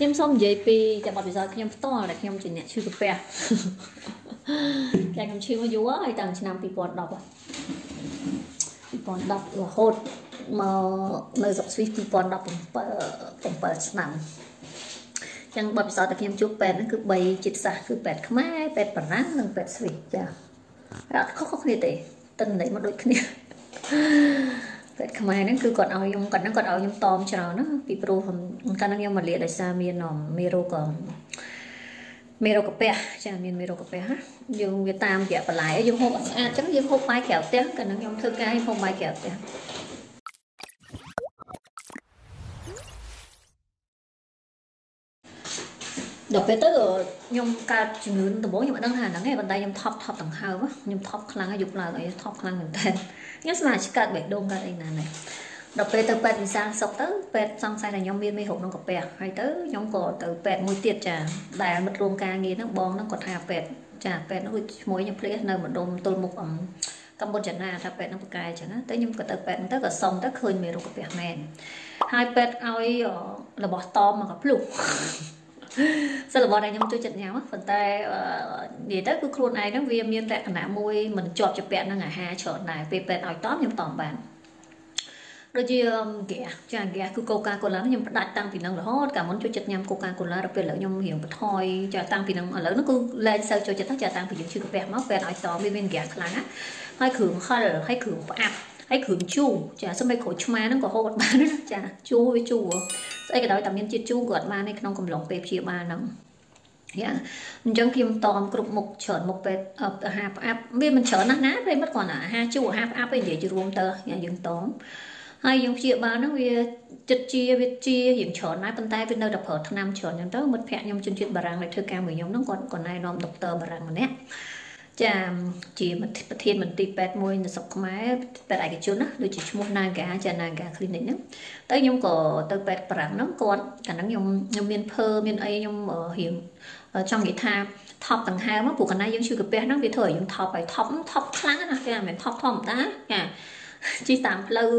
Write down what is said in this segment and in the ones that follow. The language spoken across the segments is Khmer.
ខ្ញុំសូមនិយាយពីតែបទពិសោធន៍ខ្ញុំផ្ទាល់ដែលខ្ញុំជាអ្នកឈឺកាពះតែខ្ញុំឈឺមកយូរហើយតាំងឆ្នាំ2010 2010រហូតមកនៅស្រុកស្វីស2017 7ឆ្នាំចឹងបទពិសោធន៍ដែលខ្ញុំជួបពេទ្យហ្នឹងគឺ3ចិត្តសាស្ត្រគឺពេទ្យខ្មែរពេទ្យបារាំងនិងពេទ្យស្វីសចាអត់ខុសៗគ្នាទេតិនន័យមកដូចគ្នា ពេទ្យខ្មែរហ្នឹងគឺគាត់ឲ្យខ្ញុំគាត់ហ្នឹងគាត់ឲ្យខ្ញុំតមច្រើនណាពីព្រោះកាលហ្នឹងខ្ញុំមកលាដោយសារមានមេរោគមេរោគកាពះចាមានមេរោគកាពះយើងវាតាមរយៈបន្លែយើងហូបអត់ស្អាតចឹងយើងហូបបាយក្រៅផ្ទះកាលហ្នឹងខ្ញុំធ្វើការហូបបាយក្រៅផ្ទះ ដល់ពេលទៅខ្ញុំកើតជំងឺដំបូងខ្ញុំអត់ដឹងថាហ្នឹងឯងប៉ុន្តែខ្ញុំថប់ថប់ដង្ហើមខ្ញុំថប់ខ្លាំងហើយយប់ឡើងអីថប់ខ្លាំងមែនតើខ្ញុំស្មានតែកើតបេះដូងកើតអីណានេះដល់ពេលទៅពេទ្យវិសាលសុកទៅពេទ្យសង្ស័យថាខ្ញុំមានមេរោគក្នុងកាពះហើយទៅខ្ញុំក៏ទៅពេទ្យមួយទៀតចាដែលមិត្តរួមការងារហ្នឹងបងហ្នឹងគាត់ថាពេទ្យចាពេទ្យហ្នឹងគឺឈ្មោះខ្ញុំភ្លេសនៅម្ដុំទល់មុខអមកម្ពុជាណាថាពេទ្យហ្នឹងប្រកែអញ្ចឹងទៅខ្ញុំក៏ទៅពេទ្យហ្នឹងទៅក៏សុំទៅឃើញមេរោគកាពះមែនហើយពេទ្យឲ្យរបស់តមមកក៏ភ្លុះ សិលរបស់ដែលខ្ញុំជួយចិត្តញ៉ាំប៉ុន្តែនិយាយទៅគឺខ្លួនឯងហ្នឹងវាមានលក្ខណៈមួយមិនជាប់ជាពាក់នឹងអាហារច្រើនដែរពេលពេទ្យឲ្យតមខ្ញុំតមបានដូចជាហ្គាចាហ្គាគឺកូកាកូឡាខ្ញុំផ្ដាច់តាំងពីនឹងរហូតកាលមុនចូលចិត្តញ៉ាំកូកាកូឡាដល់ពេលឥឡូវខ្ញុំរៀងបន្ថយចាតាំងពីនឹងឥឡូវនោះគឺលែងសូវចូលចិត្តចាតាំងពីយើងឈឺកាពះមកពេទ្យឲ្យតមវាមានហ្គាខ្លាំងណាហើយគ្រឿងហិលហើយគ្រឿងផ្អាប់ ហើយគ្រឿងជូរចាសម្បីក្រូចឆ្មាហ្នឹងក៏ហូបបានណាចាជូរវាជូរស្អីក៏ដោយតែមានជាតិជូរគាត់បាននៅក្នុងកំឡុងពេលព្យាបាលហ្នឹងយ៉ាអញ្ចឹងខ្ញុំតមគ្រប់មុខច្រើនមុខពេទ្យអាហារផ្អាប់វាមិនច្រើនណាស់ណាប្រិមិត្តគាត់អាហារជូរអាហារផ្អាប់ឯងនិយាយជារួមទៅយើងតមហើយយើងព្យាបាលហ្នឹងវាចិត្តជាវាជារៀងច្រើនដែរប៉ុន្តែវានៅតែប្រើថ្នាំច្រើនអញ្ចឹងទៅមិត្តភក្តិខ្ញុំជនជាតិបារាំងដែលធ្វើការមួយខ្ញុំហ្នឹងគាត់គាត់ណែនាំដុកទ័របារាំងម្នាក់ ចាជាប្រធានមន្ទីរពេទ្យមួយនៅស្រុកខ្មែរពេទ្យឯកជនណាដូចជាឈ្មោះ Naga ចា Naga Clinic ហ្នឹងទៅខ្ញុំក៏ទៅពេទ្យប្រាំងហ្នឹងគាត់កាលហ្នឹងខ្ញុំខ្ញុំមានភើមានអីខ្ញុំរៀងចង់និយាយថាថប់ដង្ហើមព្រោះកាលណាយើងឈឺកាពះហ្នឹងវាធ្វើឲ្យយើងថប់ហើយថប់ថប់ខ្លាំងណាគេមិនមែនថប់ធម្មតាចាជិះតាមផ្លូវ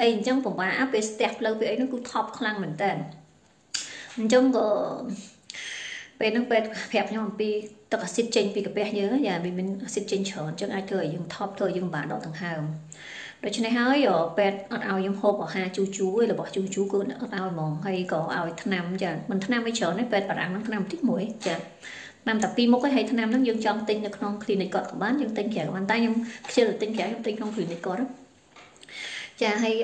អីអញ្ចឹងពិបាកពេលស្ទះផ្លូវពេលអីហ្នឹងគឺថប់ខ្លាំងមែនតើអញ្ចឹងក៏ពេលហ្នឹងពេទ្យប្រាប់ខ្ញុំអំពី ទឹកអាស៊ីតចេញពីកាពះយើងយ៉ាវាមានអាស៊ីតចេញច្រើនអញ្ចឹងអាចធ្វើឲ្យយើងថប់ធ្វើឲ្យយើងបាក់ដកដង្ហើមដូច្នេះហើយពេទ្យអត់ឲ្យខ្ញុំហូបអាហារជូរជូររបស់ជូរជូរគឺអត់ឲ្យហ្មងហើយក៏ឲ្យថ្នាំចាមិនថ្នាំឯច្រើនទេពេទ្យបារាំងហ្នឹងថ្នាំបន្តិចមួយចាតាមតែពីរមុខហើយថ្នាំហ្នឹងយើងចង់ទិញនៅក្នុង clinic គាត់ក៏បានយើងទិញក្រៅក៏បានតែខ្ញុំខ្ជិលទិញក្រៅខ្ញុំទិញក្នុង clinic គាត់ ចាហើយ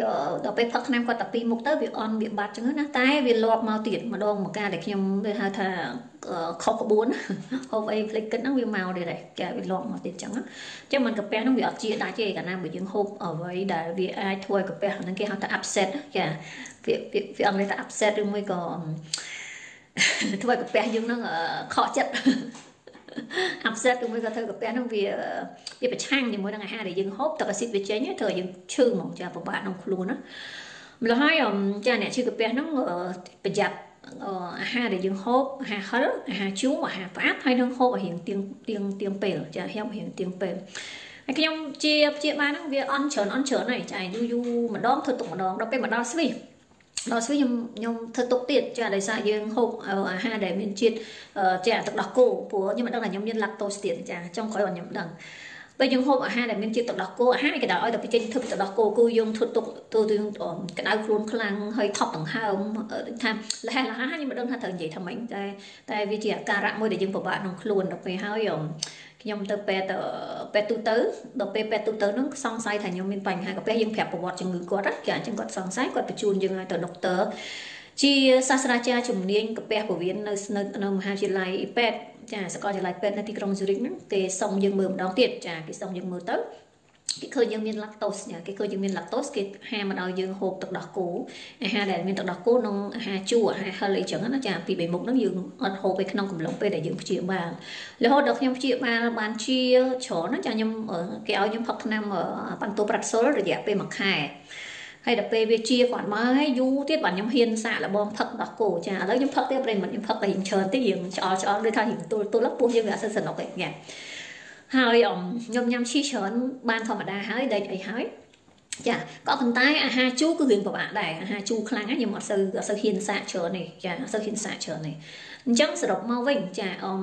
ដល់ពេលផឹកថ្នាំគាត់តែពីរមុខទៅវាអន់វាបាត់ចឹងណាតែវាលាប់មកទៀតម្ដងមកការដែលខ្ញុំវាហៅថាខុសក្បួនហូបអីផ្លេចគិតហ្នឹងវាមកទៀតដែរចាវាលាប់មកទៀតចឹងចឹងមិនកាពះហ្នឹងវាអត់ជាដាច់ទេកាលណាបើយើងហូបអ្វីដែលវាអាចធ្វើឲ្យកាពះហ្នឹងគេហៅថា upset ចាវាវាអង់គ្លេសថា upset ឬមួយក៏ធ្វើឲ្យកាពះយើងហ្នឹងខកចិត្ត អាប់សេតឬមួយក៏ធ្វើកាពះហ្នឹងវាវាប្រឆាំងជាមួយនឹងអាហារដែលយើងហូបទឹកអាស៊ីតវាចេញធ្វើឲ្យយើងឈឺហ្មងចាពិបាកក្នុងខ្លួនណាម្ល៉េះហើយចាអ្នកឈឺកាពះហ្នឹងប្រយ័ត្នអាហារដែលយើងហូបអាហារហិលអាហារជូរអាហារផ្អាប់ហើយនឹងហូបឲ្យរៀងទៀងទៀងទៀងពេលចាហៀបរៀងទៀងពេលហើយខ្ញុំជាព្យាបាលហ្នឹងវាអន់ច្រើនអន់ច្រើនហើយចាយូរយូរម្ដងធ្វើទុកម្ដងដល់ពេលមកដល់ស្វីស ដល់ស្វីខ្ញុំខ្ញុំធ្វើទុកទៀតចាដោយសារយើងហូបអាហារដែលមានជាតិចាទឹកដោះគោព្រោះខ្ញុំមិនដឹងថាខ្ញុំមានឡាក់តូសទៀតចាចុងក្រោយគាត់ខ្ញុំដឹងពេលយើងហូបអាហារដែលមានជាតិទឹកដោះគោអាហារគេដល់ឲ្យតែចេញធ្វើទឹកដោះគោគឺយើងធ្វើទុកទៅទៅក្តៅខ្លួនខ្លាំងហើយថប់ដង្ហើមថាលះលះខ្ញុំមិនដឹងថាត្រូវនិយាយថាម៉េចតែតែវាជាអាការៈមួយដែលយើងពិបាកក្នុងខ្លួនដល់ពេលហើយ ខ្ញុំទៅពេទ្យពេទ្យទូទៅដល់ពេលពេទ្យទូទៅហ្នឹងសង្ស័យថាខ្ញុំមានបញ្ហាកាពះយើងប្រាប់ប្រវត្តិជំងឺគាត់គេអញ្ចឹងគាត់សង្ស័យគាត់បញ្ជូនយើងឲ្យទៅដុកទ័រជាសាស្ត្រាចារ្យជំនាញកាពះពវៀននៅនៅមហាវិទ្យាល័យពេទ្យចាសាកលវិទ្យាល័យពេទ្យនៅទីក្រុងស៊ូរិកហ្នឹងគេសុំយើងមើលម្ដងទៀតចាគេសុំយើងមើលទៅ គេឃើញយើងមានឡាក់តូសគេឃើញយើងមានឡាក់តូសគេហាមមិនឲ្យយើងហូបទឹកដោះគោអាហារដែលមានទឹកដោះគោនិងអាហារជូរអាហារហិលអីចឹងណាចាពីបីមុខហ្នឹងយើងអត់ហូបទៅក្នុងកំឡុងពេលដែលយើងព្យាបាលរហូតដល់ខ្ញុំព្យាបាលបានជាច្រើនណាចាខ្ញុំគេឲ្យខ្ញុំផឹកថ្នាំប៉ាន់តូប្រាត់សុលរយៈពេល1ខែហើយដល់ពេលវាជាគាត់មកហើយយូរទៀតបាទខ្ញុំហ៊ានសាកលបងផឹកដោះគោចាឥឡូវខ្ញុំផឹកទៀតប្រិមិត្តខ្ញុំផឹកតែរៀងច្រើនតិចរៀងឆ្អល់ឆ្អល់ដូចថារៀងទូលទូលពោះយើងវាអត់សូវសនុកទេញ៉ា ហើយខ្ញុំញ៉ាំឈីច្រើនបានធម្មតាហើយដេកអីហើយចាក៏ប៉ុន្តែអាហារជូរគឺរឿងពិបាកដែរអាហារជូរខ្លាំងខ្ញុំអត់សូវអត់សូវហ៊ានសាកច្រើនទេចាអត់សូវហ៊ានសាកច្រើនទេអញ្ចឹងសរុបមកវិញចាអម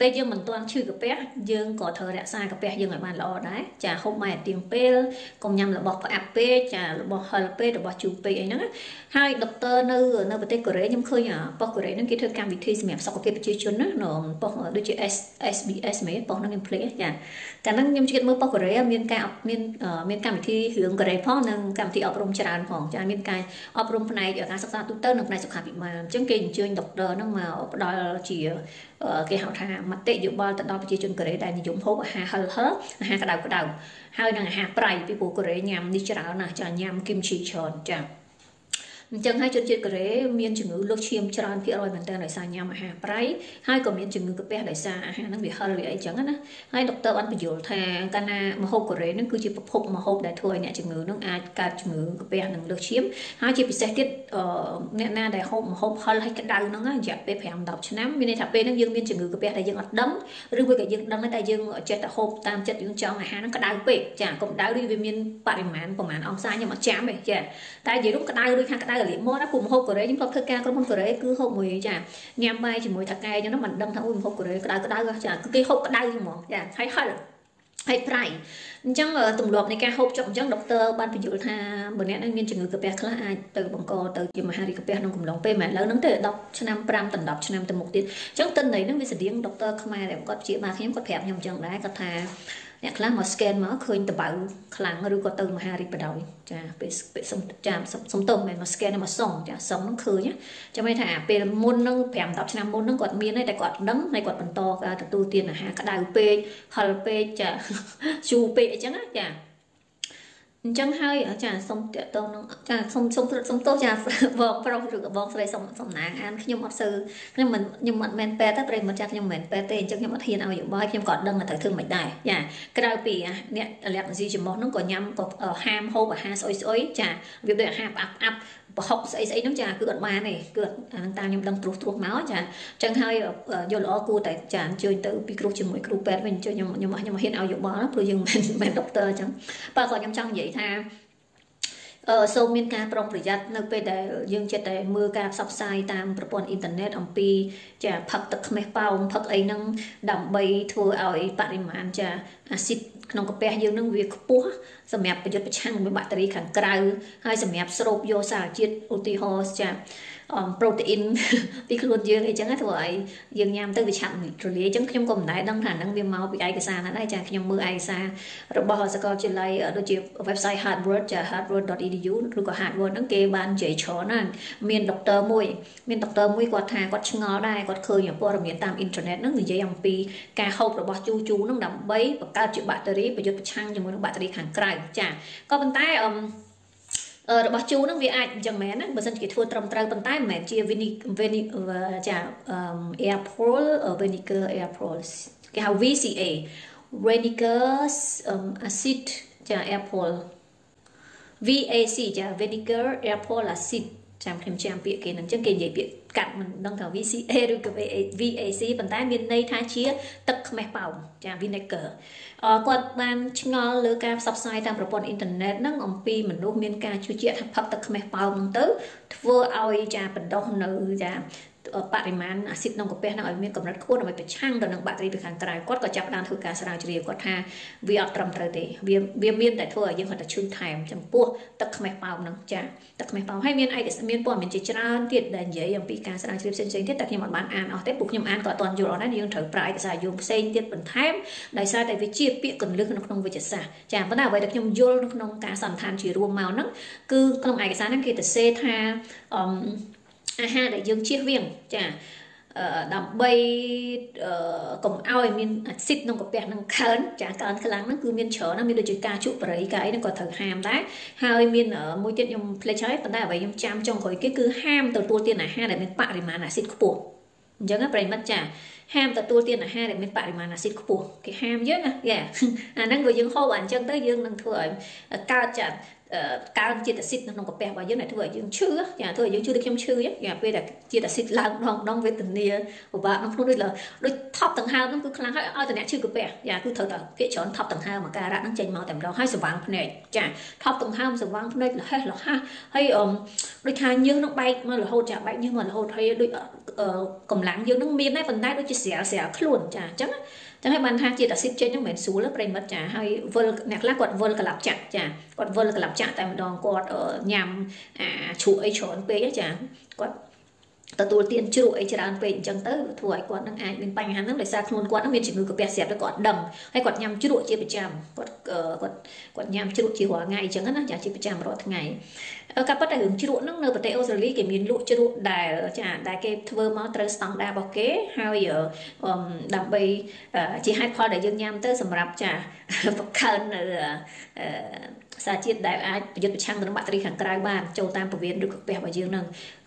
ពេលយើងមិនទាន់ឈឺកាពះយើងក៏ត្រូវរក្សាកាពះយើងឲ្យបានល្អដែរចាហូបម៉ែទៀងពេលកុំញ៉ាំរបស់ផ្អាប់ពេកចារបស់ហិលពេករបស់ជូរពេកអីហ្នឹងហើយដុកទ័រនៅនៅប្រទេសកូរ៉េខ្ញុំឃើញប៉ុស្តិ៍កូរ៉េហ្នឹងគេធ្វើកម្មវិធីសម្រាប់សុខភាពប្រជាជនណានៅប៉ុស្តិ៍ដូចជា SBS មែនប៉ុស្តិ៍ហ្នឹងខ្ញុំភ្លេចចាកាលហ្នឹងខ្ញុំជិតមើលប៉ុស្តិ៍កូរ៉េមានការមានមានកម្មវិធីរឿងកូរ៉េផងនិងកម្មវិធីអប់រំច្រើនផងចាមានការអប់រំផ្នែកការសិក្សាទូទៅនិងផ្នែកសុខាភិបាលអញ្ចឹងគេអញ្ជើញដុកទ័រហ្នឹងមកផ្ដល់ជាគេហៅថាមតិយោបល់ទៅដល់ប្រជាជនកូរ៉េដែលនិយមហូបអាហារហិលហិលអាហារក្តៅក្តៅហើយនឹងអាហារប្រៃពីព្រោះកូរ៉េញ៉ាំនេះច្រើនណាស់ចាញ៉ាំគីមឈីច្រើនចា អញ្ចឹងហើយជនជាតិកូរ៉េមានជំងឺលើសឈាមច្រើនភាគរយមែនតើដោយសារញ៉ាំអាហារប្រៃហើយក៏មានជំងឺកាពះដោយសារអាហារហ្នឹងវាហិលវាអីចឹងណាហើយដុកទ័របានបញ្យល់ថាកាលណាម្ហូបកូរ៉េហ្នឹងគឺជាប្រភ pom ម្ហូបដែលធ្វើឲ្យអ្នកជំងឺហ្នឹងអាចកើតជំងឺកាពះនិងលើសឈាមហើយជាពិសេសទៀតអ្នកណាដែលហូបម្ហូបហិលហើយក្តៅហ្នឹងរយៈពេល5 10ឆ្នាំមានន័យថាពេលហ្នឹងយើងមានជំងឺកាពះដែលយើងអត់ដឹងឬមួយក៏យើងដឹងតែយើងចេះតែហូបតាមចិត្តយើងចង់អាហារហ្នឹងក្តៅពេកចាកុំដៅឬវាមានបរិមាណប្រហែលអង្សាខ្ញុំអត់ចាំទេចាតែនិយាយរួមក្តៅដូចខាងក្តៅរលាកមកណាពួកម្ហូបកូរ៉េខ្ញុំធ្លាប់ធ្វើការក្រុមហ៊ុនកូរ៉េគឺហូបមួយចាញ៉ាំបាយជាមួយតាកែចឹងមិនដឹងថាអូម្ហូបកូរ៉េក្តៅក្តៅចាគឺគេហូបក្តៅហ្មងចាហើយហិលហើយប្រៃអញ្ចឹងទម្លាប់នៃការហូបចុកអញ្ចឹងដុកទ័របានបញ្យល់ថាបើអ្នកនឹងមានជំងឺកាពះខ្លះអាចទៅបង្កទៅជាមហារីកកាពះក្នុងកំឡុងពេលមិនឥឡូវហ្នឹងទេ10ឆ្នាំ5ដល់10ឆ្នាំទៅមុខទៀតអញ្ចឹងតិនន័យហ្នឹងវាស្តៀងដុកទ័រខ្មែរដែលគាត់ព្យាបាលខ្ញុំគាត់ប្រាប់ខ្ញុំអញ្ចឹងដែរគាត់ថា អ្នកខ្លះមក scan មកឃើញតបៅខ្លាំងឬក៏ទៅមហារីកបដ ாய் ចាពេលពេលសុំចាសុំទៅមិនមក scan មកសុំចាសុំនឹងឃើញចាំមិនថាពេលមុននឹង5 10ឆ្នាំមុននឹងគាត់មានតែគាត់ដឹងហើយគាត់បន្តការទទួលទានអាហារក្តៅពេកហិលពេកចាជូរពេកអញ្ចឹងចា អញ្ចឹងហើយចាសុំតេតងនឹងចាសុំសុំសុំទោសចាបងប្រុសឬក៏បងស្រីសុំសំណាងអានខ្ញុំអត់សូវខ្ញុំមិនខ្ញុំអត់មែនពេទ្យទេប្រិមត្តចាខ្ញុំមិនមែនពេទ្យទេអញ្ចឹងខ្ញុំអត់ហ៊ានឲ្យយោបល់ខ្ញុំក៏ដឹងថាត្រូវធ្វើមិនដែរចាក្រៅពីអ្នកលក្ខណៈស៊ីចំមុះហ្នឹងក៏ញ៉ាំក៏ហាមហូបអាហារស្អុយស្អុយចាវាដូចអាហារផ្អាប់ផ្អាប់ ប្រហុកស្អីស្អីហ្នឹងចាគឺអត់បានទេគឺអាហ្នឹងតាមខ្ញុំដឹងត្រួសត្រាសមកចាអញ្ចឹងហើយយល់ល្អគួរតែចាអញ្ជើញទៅពីគ្រូជាមួយគ្រូពេទ្យវិញអញ្ចឹងខ្ញុំខ្ញុំខ្ញុំហ៊ានឲ្យយោបល់ព្រោះយើងមិនមែនដុកទ័រអញ្ចឹងបើក៏ខ្ញុំចង់និយាយថាអឺសូមមានការប្រុងប្រយ័ត្ននៅពេលដែលយើងចិត្តតែមើលការផ្សព្វផ្សាយតាមប្រព័ន្ធអ៊ីនធឺណិតអំពីចាផឹកទឹកខ្មេះប៉ោមផឹកអីហ្នឹងដើម្បីធ្វើឲ្យបរិមាណចាអាស៊ីត ក្នុងកាពះយើងនឹងវាខ្ពស់សម្រាប់ប្រយុទ្ធប្រឆាំងជាមួយបាក់តេរីខាងក្រៅហើយសម្រាប់ស្រូបយកសារជាតិឧទាហរណ៍ចា ប្រូតេអ៊ីនពីខ្លួនយើងអីចឹងធ្វើឲ្យយើងញ៉ាំទៅវាឆាប់រលាយអញ្ចឹងខ្ញុំក៏មិនដែរដឹងថាហ្នឹងវាមកពីឯកសារណាដែរចាខ្ញុំមើលឯកសាររបស់សាកលវិទ្យាល័យដូចជា website Harvard ចា harvard.edu ឬក៏ Harvard ហ្នឹងគេបាននិយាយច្រើនណាមានដុកទ័រមួយមានដុកទ័រមួយគាត់ថាគាត់ឆ្ងល់ដែរគាត់ឃើញព័ត៌មានតាមអ៊ីនធឺណិតហ្នឹងនិយាយអំពីការហូបរបស់ជូជូហ្នឹងដើម្បីបង្កើតជាបាក់តេរីប្រយុទ្ធប្រឆាំងជាមួយនឹងបាក់តេរីខាងក្រៅចាក៏ប៉ុន្តែអឺ របស់ជូរហ្នឹងវាអាចអញ្ចឹងមែនណាបើសិនជាធ្វើត្រឹមត្រូវប៉ុន្តែមិនមែនជា vinegar ចា apple vinegar apple គេហៅ VCA vinegar acid ចា apple VAC ចា vinegar apple acid ចាំខ្ញុំចាំពាក្យគេនឹងអញ្ចឹងគេនិយាយពាក្យកាត់មិនដឹងថា VCA ឬក៏ VAC ប៉ុន្តែមានន័យថាជា ទឹកខ្មេះប៉ោមចា vinegar គាត់បានឆ្ងល់លើការផ្សព្វផ្សាយតាមប្រព័ន្ធអ៊ីនធឺណិតហ្នឹងអំពីមនុស្សមានការជឿជាក់ថាផឹកទឹកខ្មេះប៉ោមហ្នឹងទៅធ្វើឲ្យចាបណ្ដោះនៅចា បរិមាណអាស៊ីតក្នុងកាពះនឹងឲ្យមានកម្រិតខ្ពស់ដើម្បីប្រឆាំងទៅនឹងបាក់តេរីពីខាងក្រៅគាត់ក៏ចាប់ផ្ដើមធ្វើការស្រាវជ្រាវគាត់ថាវាអត់ត្រឹមត្រូវទេវាវាមានតែធ្វើឲ្យយើងគាត់តែឈឺថែមចំពោះទឹកខ្មេះប៉ោមនឹងចាទឹកខ្មេះប៉ោមហើយមានឯកសារមានព័ត៌មានជាច្រើនទៀតដែលនិយាយអំពីការស្រាវជ្រាវផ្សេងៗទៀតតែខ្ញុំអត់បានអានអស់ទេពួកខ្ញុំអានក៏អត់ទាន់យល់អស់ដែរយើងត្រូវប្រើឯកសារយោងផ្សេងទៀតបន្ថែមដោយសារតែវាជាពាក្យកន្លឹះនៅក្នុងវិទ្យាសាស្ត្រចាប៉ុន្តែអ្វីដែលខ្ញុំយល់នៅក្នុងការសន្និដ្ឋានជារួមមកហ្នឹងគឺក្នុងឯកសារហ្នឹងគេទៅសេថាអឺ អាហារដែលយើងជៀសវាងចាដើម្បីកុំឲ្យមានអាស៊ីតក្នុងកាពះនឹងកើនចាកើនខ្លាំងហ្នឹងគឺមានច្រើនណាស់មានដូចជាការជក់បរិយកាអីហ្នឹងក៏ត្រូវហាមដែរហើយមានមួយទៀតខ្ញុំភ្លេចហើយប៉ុន្តែអ្វីខ្ញុំចាំចុងក្រោយគេគឺហាមទទួលទានអាហារដែលមានបរិមាណអាស៊ីតខ្ពស់អញ្ចឹងប្រិមិត្តចាហាមទទួលទានអាហារដែលមានបរិមាណអាស៊ីតខ្ពស់គេហាមយើងណាយ៉ាអាហ្នឹងបើយើងហូបអញ្ចឹងទៅយើងនឹងធ្វើឲ្យកើតចា កើនជាតិអាស៊ីតនៅក្នុងកាពះរបស់យើងដែលធ្វើឲ្យយើងឈឺចាធ្វើឲ្យយើងឈឺដូចខ្ញុំឈឺចាពេលដែលជាតិអាស៊ីតឡើងម្ដងម្ដងវេទនាពិបាកក្នុងខ្លួនដូចដូចថប់ដង្ហើមហ្នឹងគឺខ្លាំងហើយឲ្យតអ្នកឈឺកាពះចាគឺត្រូវតែភាកច្រើនថប់ដង្ហើមអាការៈហ្នឹងចេញមកតែម្ដងហើយស្វាងភ្នែកចាថប់ដង្ហើមស្វាងភ្នែកលះលះហើយអឺដូចថាយើងនឹងបែកមករហូតចាបែកយើងមករហូតហើយដូចកម្លាំងយើងនឹងមានដែរប៉ុន្តែដូចជាស្រាលស្រាលខ្លួនចាអញ្ចឹង ចឹងហើយបានថាជាតិអាស៊ីតចេញហ្នឹងមិនមែនស្រួលទេប្រិមិត្តចាហើយវិលអ្នកខ្លះគាត់វិលកលាប់ចាក់ចាគាត់វិលកលាប់ចាក់តែម្ដងគាត់ញ៉ាំអាជ្រក់អីច្រើនពេកចាគាត់ ទទួលទានជ្រក់អីច្រើនពេកអញ្ចឹងទៅធ្វើឲ្យគាត់នឹងអាចមានបញ្ហាហ្នឹងដោយសារខ្លួនគាត់នឹងមានជំងឺកាពះស្រាប់ទៅគាត់ដឹងហើយគាត់ញ៉ាំជ្រក់ជាប្រចាំគាត់គាត់គាត់ញ៉ាំជ្រក់ជារាល់ថ្ងៃអញ្ចឹងណាចាជាប្រចាំរាល់ថ្ងៃក៏ប៉ុន្តែរឿងជ្រក់ហ្នឹងនៅប្រទេសអូស្ត្រាលីគេមានលក់ជ្រក់ដែលចាដែលគេធ្វើមកត្រូវស្តង់ដាររបស់គេហើយដើម្បីជាហេតុផលដែលយើងញ៉ាំទៅសម្រាប់ចាបង្កើននៅ សារជាតិដែលអាចប្រយុទ្ធប្រឆាំងទៅនឹងបាក់តេរីខាងក្រៅបានចូលតាមពវៀនឬកាពះរបស់យើងនឹង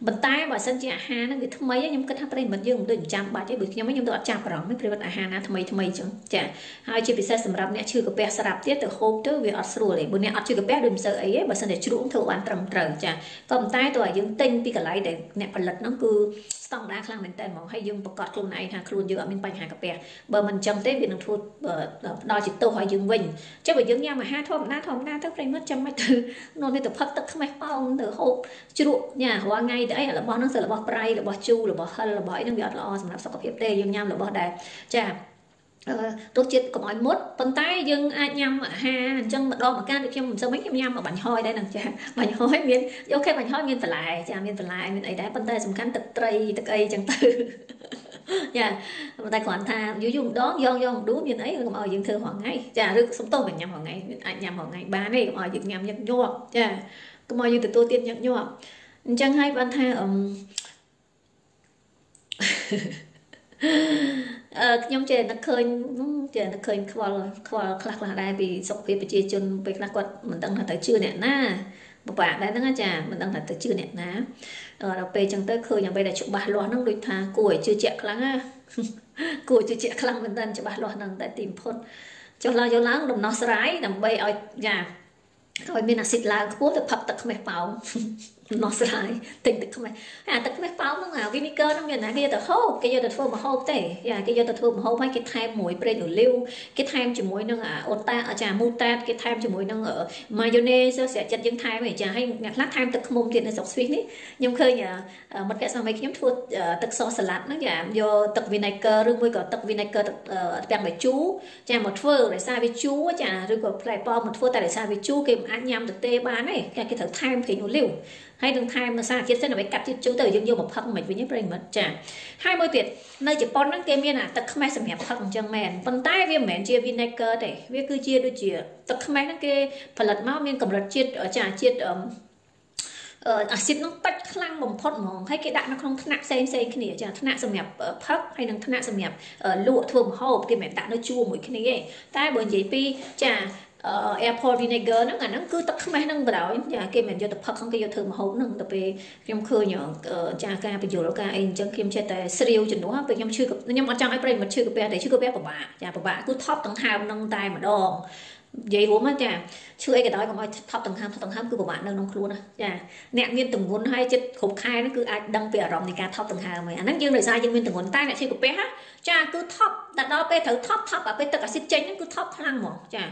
ប៉ុន្តែបើសិនជាអាហារហ្នឹងវាថ្មីខ្ញុំគិតថាប្រិមិត្តយើងមិនដូចចាំបាច់ទេបើខ្ញុំខ្ញុំទៅអត់ចាប់អារម្មណ៍ទេប្រិមិត្តអាហារណាថ្មីថ្មីអញ្ចឹងចាហើយជាពិសេសសម្រាប់អ្នកឈឺកាពះស្រាប់ទៀតទៅហូបទៅវាអត់ស្រួលទេបើអ្នកអត់ឈឺកាពះដូចមិនសូវអីទេបើសិនតែជ្រក់ធ្វើបានត្រឹមត្រូវចាក៏ប៉ុន្តែតើយើងទិញពីកន្លែងដែលអ្នកផលិតហ្នឹងគឺ ស្តង់ដារខ្លាំងមែនតើហ្មងហើយយើងប្រកាសខ្លួនឯងថាខ្លួនយើងអត់មានបញ្ហាកាពះបើមិនអញ្ចឹងទេវានឹងធ្វើផ្ដល់ជាទោសឲ្យយើងវិញចុះបើយើងញ៉ាំអាហារធម្មតាធម្មតាទៅប្រិមិត្តចាំមិនទៅនោះនេះទៅផឹកទឹកខ្មេះប៉ោងទៅហូបជ្រក់ញ៉ារាល់ថ្ងៃទៅអីរបស់ហ្នឹងគឺរបស់ប្រៃរបស់ជូររបស់ហិលរបស់អីហ្នឹងវាអត់ល្អសម្រាប់សុខភាពទេយើងញ៉ាំរបស់ដែលចា រសជាតិកុំឲ្យមុតប៉ុន្តែយើងអាចញ៉ាំអាហារអញ្ចឹងម្ដងម្កាលដូចខ្ញុំមិនសឹងវិញខ្ញុំញ៉ាំបាញ់ហយដែរនឹងចាបាញ់ហយមានអូខេបាញ់ហយមានបន្លែចាមានបន្លែមានអីដែរប៉ុន្តែសំខាន់ទឹកត្រីទឹកអីអញ្ចឹងទៅចាប៉ុន្តែគ្រាន់ថាយូរយូរម្ដងយកយកដួមានអីកុំឲ្យយើងធ្វើរាល់ថ្ងៃចាឬសំទោសមិនញ៉ាំរាល់ថ្ងៃអាចញ៉ាំរាល់ថ្ងៃបានទេកុំឲ្យយើងញ៉ាំញឹកញាប់ចាកុំឲ្យយើងទទួលទានញឹកញាប់អញ្ចឹងហើយបានថាអឺ អឺខ្ញុំចេះនឹកឃើញចេះនឹកឃើញខ្វល់ខ្វល់ខ្លះខ្លះដែរពីសុខភាពប្រជាជនពេលខ្លះគាត់មិនដឹងថាទៅជឿអ្នកណាពិបាកដែរហ្នឹងចាមិនដឹងថាទៅជឿអ្នកណាដល់ពេលអញ្ចឹងទៅឃើញអ្វីដែលច្បាស់លាស់ហ្នឹងដូចថាគួរឲ្យជឿជាក់ខ្លាំងណាគួរជឿជាក់ខ្លាំងមែនតើច្បាស់លាស់ហ្នឹងតែទីបំផុតចុះឡើងយកឡើងដំណោះស្រាយដើម្បីឲ្យចាឲ្យមានអាស៊ីតឡើងខ្ពស់ទៅផឹកទឹកខ្មេះប៉ោង ដោះស្រាយទិញទឹកខ្មេះអាទឹកខ្មេះប៉ោមហ្នឹងអាវីនីកើហ្នឹងមានណាគេទៅហូបគេយកទៅធ្វើម្ហូបទេយ៉ាគេយកទៅធ្វើម្ហូបហើយគេថែមមួយប្រេងអូលីវគេថែមជាមួយនឹងអូតាចាមូតាតគេថែមជាមួយនឹងម៉ាយ៉ូណេសស្រាចិត្តយើងថែមឯចាហើយអ្នកខ្លះថែមទឹកឃ្មុំទៀតនៅស្រុកស្វីសនេះខ្ញុំឃើញមិត្តភក្តិសាមីខ្ញុំធ្វើទឹកសសាឡាត់ហ្នឹងចាយកទឹកវីណេកើឬមួយក៏ទឹកវីណេកើទឹកទាំងបាយជូរចាមកធ្វើដោយសារវាជូរចាឬក៏ផ្លែប៉ោមមកធ្វើតែដោយសារវាជូរគេមិនអាចញ៉ាំទៅទេបានទេគេត្រូវថែមប្រេងអូលីវហើយនឹងថែមនៅសារជាតិសិនដើម្បីកាត់ជាតិជូរទៅយើងយកមកផឹកមិនវិញទេប្រិមិត្តចាហើយមួយទៀតនៅជប៉ុនហ្នឹងគេមានអាទឹកខ្មេះសម្រាប់ផឹកអញ្ចឹងមែនប៉ុន្តែវាមិនមែនជា vinegar ទេវាគឺជាដូចជាទឹកខ្មេះហ្នឹងគេផលិតមកមានកម្រិតជាតិចាជាតិអឺអាស៊ីតនោះតិចខ្លាំងបំផុតហ្មងហើយគេដាក់នៅក្នុងថ្នាក់ផ្សេងផ្សេងគ្នាចាថ្នាក់សម្រាប់ផឹកហើយនិងថ្នាក់សម្រាប់លក់ធ្វើម្ហូបគេមិនដាក់នៅជួរមួយគ្នាទេតែបើនិយាយពីចា អឺ apple vinegar ហ្នឹងអាហ្នឹងគឺទឹកខ្មេះហ្នឹងបណ្ដោយចាគេមិនយកទៅផឹកហ្នឹងគេយកធ្វើម្ហូបហ្នឹងទៅពេលខ្ញុំឃើញចាការបញ្យល់ការអីអញ្ចឹងខ្ញុំចេះតែស្រាវជំនួសពេលខ្ញុំឈឺខ្ញុំអត់ចង់ឲ្យប្រិយមិត្តឈឺកាពះតែឈឺកាពះពិបាកចាពិបាកគឺថប់ដង្ហើមហ្នឹងតែម្ដងនិយាយរួមចាឈឺអីក៏ដោយកុំឲ្យថប់ដង្ហើមថប់ដង្ហើមគឺពិបាកនៅក្នុងខ្លួនណាចាអ្នកមានទម្ងន់ហើយចិត្តគ្រប់ខែហ្នឹងគឺអាចដឹងពីអារម្មណ៍នៃការថប់ដង្ហើមហើយអាហ្នឹងយើងដោយសារយើងមានទម្ងន់តែអ្នកឈឺកាពះចាគឺថប់តែដល់ពេលត្រូវថប់ថប់អាពេលទឹកអាស៊ីតចេញហ្នឹងគឺថប់ខ្លាំងហ្មងចា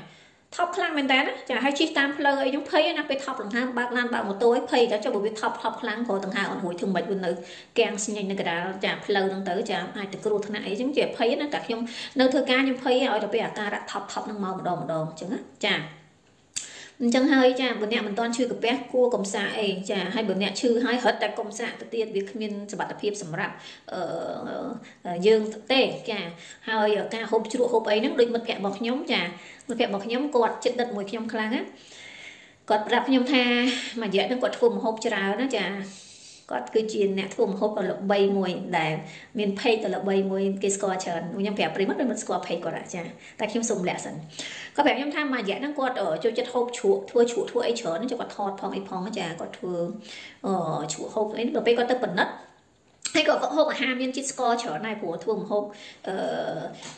ថប់ខ្លាំងមែនតើណាចាហើយជិះតាមផ្លូវអីខ្ញុំភ័យណាពេលថប់ដង្ហើមបើកឡានបើកម៉ូតូឲ្យភ័យតែចុះបើវាថប់ថប់ខ្លាំងក៏ដង្ហើមអត់រួចធ្វើមិនវិញនៅកាំងស្ញែងនៅកដាលចាផ្លូវហ្នឹងទៅចាអាចទៅគ្រោះថ្នាក់អីចឹងជាភ័យណាតែខ្ញុំនៅធ្វើការខ្ញុំភ័យឲ្យទៅពេលអាការៈថប់ថប់ហ្នឹងមកម្ដងម្ដងចឹងណាចា អញ្ចឹងហើយចាបើអ្នកមិនទាន់ឈឺកាពះគួរកំសាកអីចាហើយបើអ្នកឈឺហើយរត់តែកំសាកទៅទៀតវាគ្មានសុខភាពសម្រាប់អឺយើងទេចាហើយការហូបជ្រក់ហូបអីហ្នឹងដូចមិត្តភក្តិរបស់ខ្ញុំចាមិត្តភក្តិរបស់ខ្ញុំគាត់ចិត្តដិតមួយខ្ញុំខ្លាំងណាគាត់ប្រាប់ខ្ញុំថាមួយរយៈហ្នឹងគាត់ធ្វើមហូបច្រើនណាចា គាត់គឺជាអ្នកធ្វើម្ហូបដ៏ល្បីមួយដែលមានផេកដ៏ល្បីមួយគេស្គាល់ច្រើនខ្ញុំប្រាប់ប្រិមត្តមិនស្គាល់ផេកគាត់ចាតែខ្ញុំសូមលាក់សិនគាត់ប្រាប់ខ្ញុំថាមួយរយៈហ្នឹងគាត់ចូលចិត្តហូបជ្រក់ធ្វើជ្រក់ធ្វើអីច្រើនចុះគាត់ថតផងអីផងចាគាត់ធ្វើអឺជ្រក់ហូបអីដល់ពេលគាត់ទៅពិនិត្យ ហើយក៏ហូបអាហារមានជាតិស្ករច្រើនដែរព្រោះធ្វើម្ហូបអឺ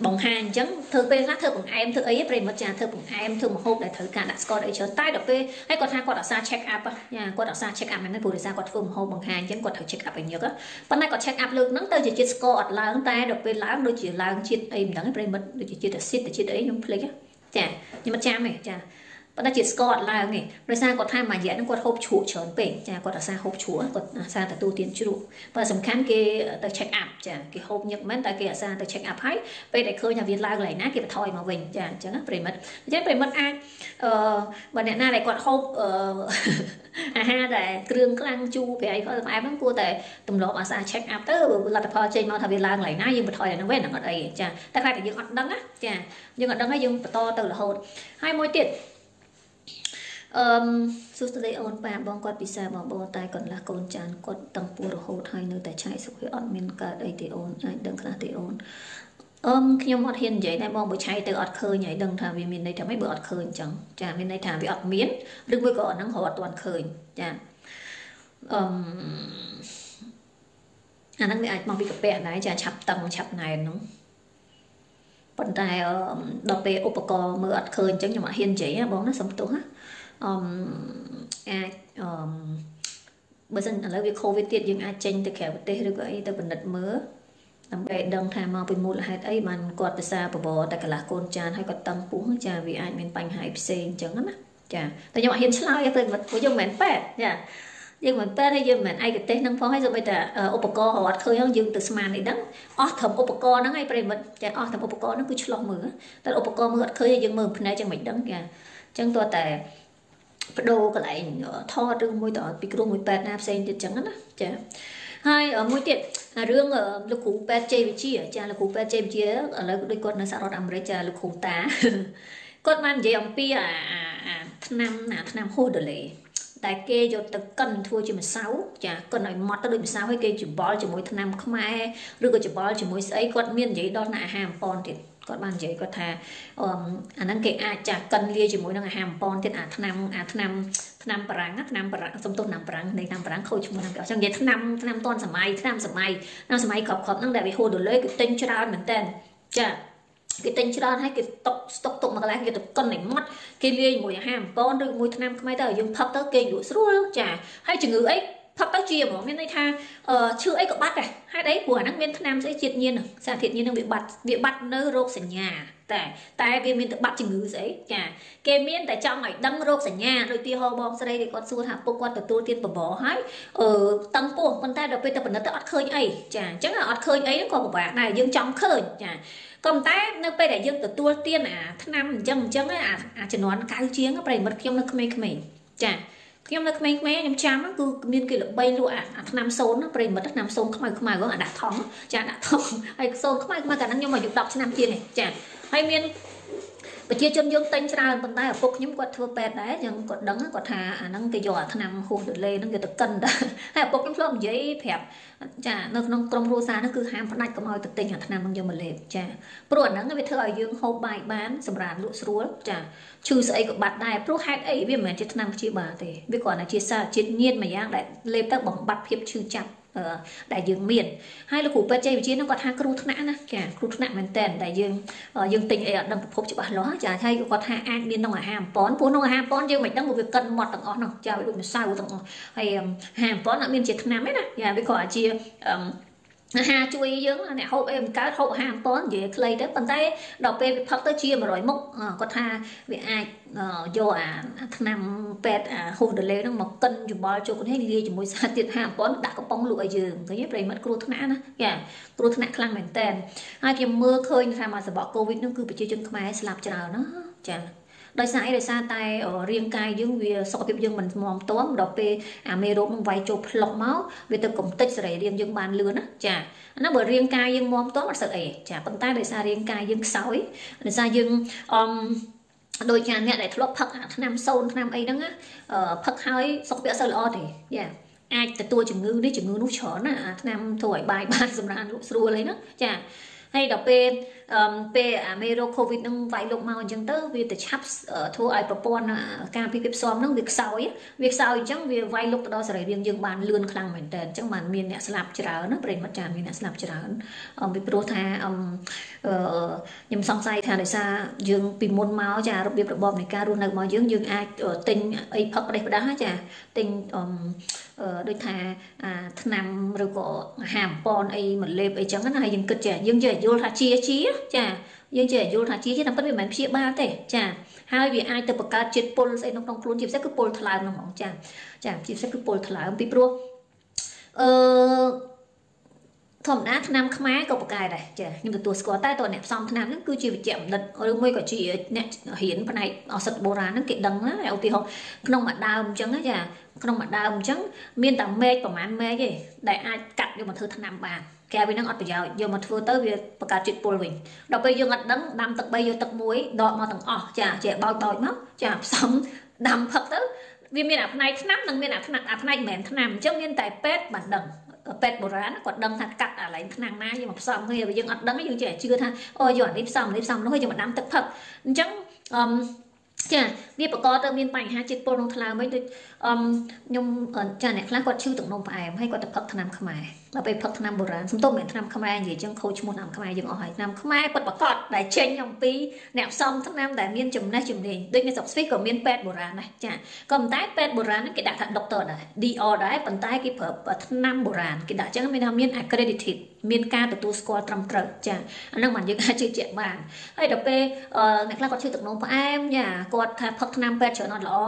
បង្ហាញអញ្ចឹងធ្វើពេលខ្លះធ្វើបង្អែមធ្វើអីប្រិមិត្តចាធ្វើបង្អែមធ្វើម្ហូបដែលត្រូវការដាក់ស្ករអីច្រើនតែដល់ពេលហើយគាត់ថាគាត់អាសា check up យ៉ាគាត់អាសា check up មែនទេព្រោះដោយសារគាត់ធ្វើម្ហូបបង្ហាញអញ្ចឹងគាត់ត្រូវ check up ឲ្យញឹកប៉ុន្តែគាត់ check up លើកហ្នឹងទៅជាជាតិស្ករអត់ឡើងតែដល់ពេលឡើងដូចជាឡើងជាតិអីមិនដឹងទេប្រិមិត្តដូចជាជាតិអាស៊ីតជាតិអីខ្ញុំភ្លេចចាខ្ញុំមិនចាំទេចា ប៉ុន្តែជាតិស្ករអត់ឡើងទេដោយសារគាត់ថាមួយរយៈហ្នឹងគាត់ហូបជ្រក់ច្រើនពេកចាគាត់អាសាហូបជ្រក់គាត់អាសាទទួលទានជ្រក់ប៉ុន្តែសំខាន់គេទៅ check up ចាគេហូបញឹកមែនតែគេអាសាទៅ check up ហើយពេលដែលឃើញថាវាឡើងកន្លែងណាគេបន្ថយមកវិញចាអញ្ចឹងប្រិមិត្តអញ្ចឹងប្រិមិត្តអាចអឺបើអ្នកណាដែលគាត់ហូបអឺអាហារដែលគ្រឿងខ្លាំងជូរប្រៃផលផ្អែមហ្នឹងគួរតែទម្លាប់អាសា check up ទៅលទ្ធផលចេញមកថាវាឡើងកន្លែងណាយើងបន្ថយអាហ្នឹងវិញហ្នឹងអត់អីចាតែខ្លាចតែយើងអត់ដឹងណាចាយើងអត់ដឹងហើយយើងបន្តទៅរហូតហើយមួយទៀត អឺសួស្តីអូនប៉ាបងគាត់ពិសាបងបងតែកន្លះកូនចានគាត់តឹងពោះរហូតហើយនៅតែឆៃសុខវាអត់មានកើតអីទេអូនអាចដឹងខ្លះទេអូនអឺខ្ញុំអត់ហ៊ាននិយាយដែរបងបើឆៃទៅអត់ឃើញហើយដឹងថាវាមានន័យថាម៉េចបើអត់ឃើញអញ្ចឹងចាមានន័យថាវាអត់មានឬមួយក៏ហ្នឹងរត់អត់ទាន់ឃើញចាអឺអាហ្នឹងវាអាចមកពីកាពះដែរចាឆាប់តឹងឆាប់ណែនហ្នឹងប៉ុន្តែដល់ពេលឧបករណ៍មើលអត់ឃើញអញ្ចឹងខ្ញុំអត់ហ៊ាននិយាយណាបងណាសំទោសណា អឺអាចអឺបើសិនឥឡូវវា Covid ទៀតយើងអាចចេញទៅក្រៅប្រទេសឬក៏អីទៅពិនិត្យមើលដើម្បីដឹងថាមកពីមូលហេតុអីបានគាត់ភាសាបបរតែកន្លះកូនចានហើយគាត់តឹងពោះចាវាអាចមានបញ្ហាផ្សេងអញ្ចឹងណាចាតែខ្ញុំអត់ហ៊ានឆ្លើយទេព្រោះយើងមិនមែនពេទ្យចាយើងមិនពេទ្យហើយយើងមិនឯកទេសហ្នឹងផងហើយសូម្បីតែឧបករណ៍រត់ឃើញហ្នឹងយើងទៅស្មាននេះហ្នឹងអស់ត្រឹមឧបករណ៍ហ្នឹងហើយប្រិមិត្តចាអស់ត្រឹមឧបករណ៍ហ្នឹងគឺឆ្លោះមើលតែឧបករណ៍មើលអត់ឃើញយើងមើលភ្នែកចឹងមិនដឹងចាអញ្ចឹងតើតែ បដូរកន្លែងថតឬមួយទៅពីគ្រូមួយពេទ្យណាផ្សេងទៀតចឹងណាចាហើយមួយទៀតរឿងលោកគ្រូពេទ្យជ័យវិជាចាលោកគ្រូពេទ្យជ័យវិជាឥឡូវដូចគាត់នៅសហរដ្ឋអាមេរិកចាលោកគ្រូតាគាត់បាននិយាយអំពីអាឆ្នាំអាឆ្នាំហូដូលេតែគេយកទៅកិនធ្វើជាម្សៅចាកិនឲ្យម៉ត់ទៅដូចម្សៅហើយគេច្បល់ជាមួយថ្នាំខ្មែរឬក៏ច្បល់ជាមួយស្អីគាត់មាននិយាយដល់ណាអាហារអំប៉ុនទៀត គាត់បាននិយាយគាត់ថាអឺអាហ្នឹងគេអាចចាស់កិនលាយជាមួយនឹងអាហារបំពន់ទៀតអាថ្នាំអាថ្នាំថ្នាំបារាំងថ្នាំបារាំងសំទោសថ្នាំបារាំងនៃថ្នាំបារាំងខូចឈ្មោះហ្នឹងគេអញ្ចឹងនិយាយថ្នាំថ្នាំតនសម័យថ្នាំសម័យថ្នាំសម័យគ្រប់គ្រប់ហ្នឹងដែលវាហួរទៅលើគឺទិញច្រើនមែនតើចាគេទិញច្រើនហើយគេຕົកស្តុកទុកមកកន្លែងគេទៅកិនឲ្យម៉ត់គេលាយជាមួយអាហារបំពន់ឬមួយថ្នាំខ្មែរទៅយើងផឹកទៅគេលក់ស្រួលចាហើយជំងឺអី ផឹកទៅជាហ្មងមានន័យថាឈឺអីក៏បាត់ដែរហេតុអីព្រោះអាហ្នឹងមានថ្នាំស្អីជាតិញៀនសារធាតុញៀនហ្នឹងវាបាត់វាបាត់នៅរោគសញ្ញាតែតែវាមានទៅបាត់ជំងឺស្អីចាគេមានតែចង់ឲ្យដឹងរោគសញ្ញាដូចទីហោបងស្រីគាត់សួរថាពុកគាត់ទទួលទានបបរហើយអឺតឹងពោះប៉ុន្តែដល់ពេលទៅបណ្ឌិតទៅអត់ឃើញអីចាអញ្ចឹងអត់ឃើញអីហ្នឹងក៏ពិបាកដែរយើងចង់ឃើញចាក៏ប៉ុន្តែនៅពេលដែលយើងទទួលទានអាថ្នាំអញ្ចឹងអញ្ចឹងអាចំនួនកៅជាងប្រិមិត្តខ្ញុំនៅក្មេងៗចា ខ្ញុំនៅក្មេងៗខ្ញុំចាំគឺមានគេល្បីលក់អាឆ្នាំសូនប្រិមិត្តឆ្នាំសូនខ្មៅខ្មៅអាដាក់ថងចាដាក់ថងហើយសូនខ្មៅខ្មៅកាលហ្នឹងខ្ញុំអាយុ10ឆ្នាំទៀតនេះចាហើយមាន ប្រជាជនយើងតែងច្រើនប៉ុន្តែឪពុកខ្ញុំគាត់ធ្វើពេទ្យដែរយើងគាត់ដឹងគាត់ថាអាហ្នឹងគេយកអាថ្នាំហួសទៅលេហ្នឹងគេទៅកិនដែរហើយឪពុកខ្ញុំធ្លាប់និយាយប្រាប់ចានៅក្នុងក្រុមគ្រួសារហ្នឹងគឺហាមផ្ដាច់កុំឲ្យទៅទិញអាថ្នាំហ្នឹងយកមកលេបចាព្រោះអាហ្នឹងវាធ្វើឲ្យយើងហូបបាយបានសម្រាប់លក់ស្រួលចាឈឺស្អីក៏បាត់ដែរព្រោះហេតុអីវាមិនមែនជាថ្នាំព្យាបាលទេវាគ្រាន់តែជាសារជាតិញៀនមួយយ៉ាងដែលលេបទៅបំបត្តិភាពឈឺចាប់ ដែលយើងមានហើយលោកគ្រូពេទ្យជ័យវិជានោះគាត់ថាគ្រូថ្នាក់ណាចាគ្រូថ្នាក់មែនតើដែលយើងយើងទិញអីអត់ដឹងប្រភពច្បាស់លាស់ចាហើយគាត់ថាអាចមានក្នុងអាហារអំប៉ុនព្រោះក្នុងអាហារអំប៉ុនយើងមិនដឹងវាកិនមាត់ទាំងអស់នោះចាវាដូចម្សៅទាំងអស់ហើយអាហារអំប៉ុនអត់មានជាថ្នាំទេណាចាវាគាត់អាចជា អាហារជួយយើងអ្នកហូបអីមិនកើតហូបអាហារអំពន់និយាយខ្លីទៅប៉ុន្តែដល់ពេលវាផឹកទៅជា100មុខគាត់ថាវាអាចយកអាថ្នាំពេទ្យអាហូសដលេហ្នឹងមកកិនច្បល់ចូលគ្នាលាយជាមួយសារទៀតហាអំពន់ដាក់កំប៉ុងលក់ឲ្យយើងឃើញទេប្រិមិត្តគ្រោះថ្នាក់ណាចាគ្រោះថ្នាក់ខ្លាំងមែនតើហើយគេមើលឃើញថាមកសបកកូវីដហ្នឹងគឺប្រជាជនខ្មែរស្លាប់ច្រើនណាចា ដោយសារអីដោយសារតែរាងកាយយើងវាសុខភាពយើងមិនស្មមតមដល់ពេលអាមេរោគនឹងវាយចូលផ្លុកមកវាទៅកំទេចសរីរាង្គយើងបានលឿនណាចាអានោះបើរាងកាយយើងមមតមអត់ស្អីចាប៉ុន្តែដោយសាររាងកាយយើងខ្សោយដោយសារយើងអមដូចជាអ្នកដែលធ្លាប់ផឹកអាថ្នាំសូនថ្នាំអីហ្នឹងផឹកហើយសុខភាពអត់សូវល្អទេយ៉ាអាចទទួលជំងឺនេះជំងឺនោះច្រើនណាអាថ្នាំធ្វើឲ្យបាយបានសម្រាប់លក់ស្រួលអីហ្នឹងចាហើយដល់ពេល ពេលអាមេរោគ COVID ហ្នឹងវាយលុកមកអញ្ចឹងទៅវាទៅឆាប់ធ្វើឲ្យប្រព័ន្ធការពីពីផ្សំហ្នឹងវាខ្សោយវាខ្សោយអញ្ចឹងវាវាយលុកទៅដល់សរីរាង្គយើងបានលឿនខ្លាំងមែនតើអញ្ចឹងបានមានអ្នកស្លាប់ច្រើនណាប្រិមត្តចាមានអ្នកស្លាប់ច្រើនពីព្រោះថាខ្ញុំសង្ស័យថាដោយសារយើងពីមុនមកចារបៀបរបបនៃការរស់នៅរបស់យើងយើងអាចទិញអីផឹកប្រេះផ្ដាស់ចាទិញដូចថាថ្នាំឬក៏អាហារបំពន់អីមកលេបអីចឹងណាហើយយើងគិតចាយើងចេះយល់ថាជាជាចាយើងចេះយល់ថាជាជាតែពិតវាមិនមែនព្យាបាលទេចាហើយវាអាចទៅបង្កើតជាតិពុលស្អីក្នុងខ្លួនជាពិសេសគឺពុលថ្លើមហ្នឹងហ្មងចាចាជាពិសេសគឺពុលថ្លើមពីព្រោះអឺធម្មតាឆ្នាំខ្មែរក៏ប្រកែដែរចាខ្ញុំទទួលស្គាល់តែតើអ្នកផ្សំឆ្នាំហ្នឹងគឺជាវិជ្ជបណ្ឌិតឬមួយក៏ជាអ្នករៀនផ្នែកឱសថបុរាណហ្នឹងគេដឹងណាឧទាហរណ៍ក្នុងមួយដើមអញ្ចឹងចាក្នុងមួយដើមអញ្ចឹងមានតែមែកប្រហែលមែកទេដែលអាចកាត់យកមកធ្វើឆ្នាំបាន គេវានឹងអត់ប្រយោជន៍យកមកធ្វើទៅវាបង្កើតជាតិពុលវិញដល់ពេលយើងអត់ដឹងដាំទឹក3យកទឹកមួយដកមកទាំងអស់ចាចេះបោចបោចមកចាផ្សំដាំផឹកទៅវាមានអាផ្នែកឆ្នាំនិងមានអាផ្នែកអាផ្នែកមិនមែនឆ្នាំអញ្ចឹងមានតែពេទ្យបានដឹងពេទ្យបុរាណគាត់ដឹងថាកាត់អាឡែងថ្នាំណាយើងមកផ្សំគ្នាយើងអត់ដឹងយើងចេះជឿថាអូយកអានេះផ្សំនេះផ្សំនោះយើងមកដាំទឹកផឹកអញ្ចឹងអឺចាវាបកកទៅមានបញ្ហាជាតិពុលក្នុងថ្លើមវិញដូចអឺខ្ញុំចាអ្នកខ្លះគាត់ឈឺទឹកនោមផ្អែមហើយគាត់ទៅផឹកថ្នាំខ្មែរដល់ពេលផឹកថ្នាំបុរាណសំទោសមិនថ្នាំខ្មែរនិយាយចឹងខូចឈ្មោះថ្នាំខ្មែរយើងអស់ហើយថ្នាំខ្មែរពិតប្រកបដែលចេញអំពីអ្នកផ្សំថ្នាំដែលមានចំណេះជំនាញដូចនៅស្រុកស្វីសក៏មានពេទ្យបុរាណដែរចាក៏ប៉ុន្តែពេទ្យបុរាណគេដាក់ថា doctor ដែរ DR ដែរប៉ុន្តែគេប្រើថ្នាំបុរាណគេដាក់ចឹងមានថាមាន accredited មានការទទួលស្គាល់ត្រឹមត្រូវចាអានឹងបានយើងអាចជឿជាក់បានហើយដល់ពេលអ្នកខ្លះគាត់ឈឺទឹកនោមផ្អែមចាគាត់ថាផឹកថ្នាំពេទ្យច្រើនអត់ល្អ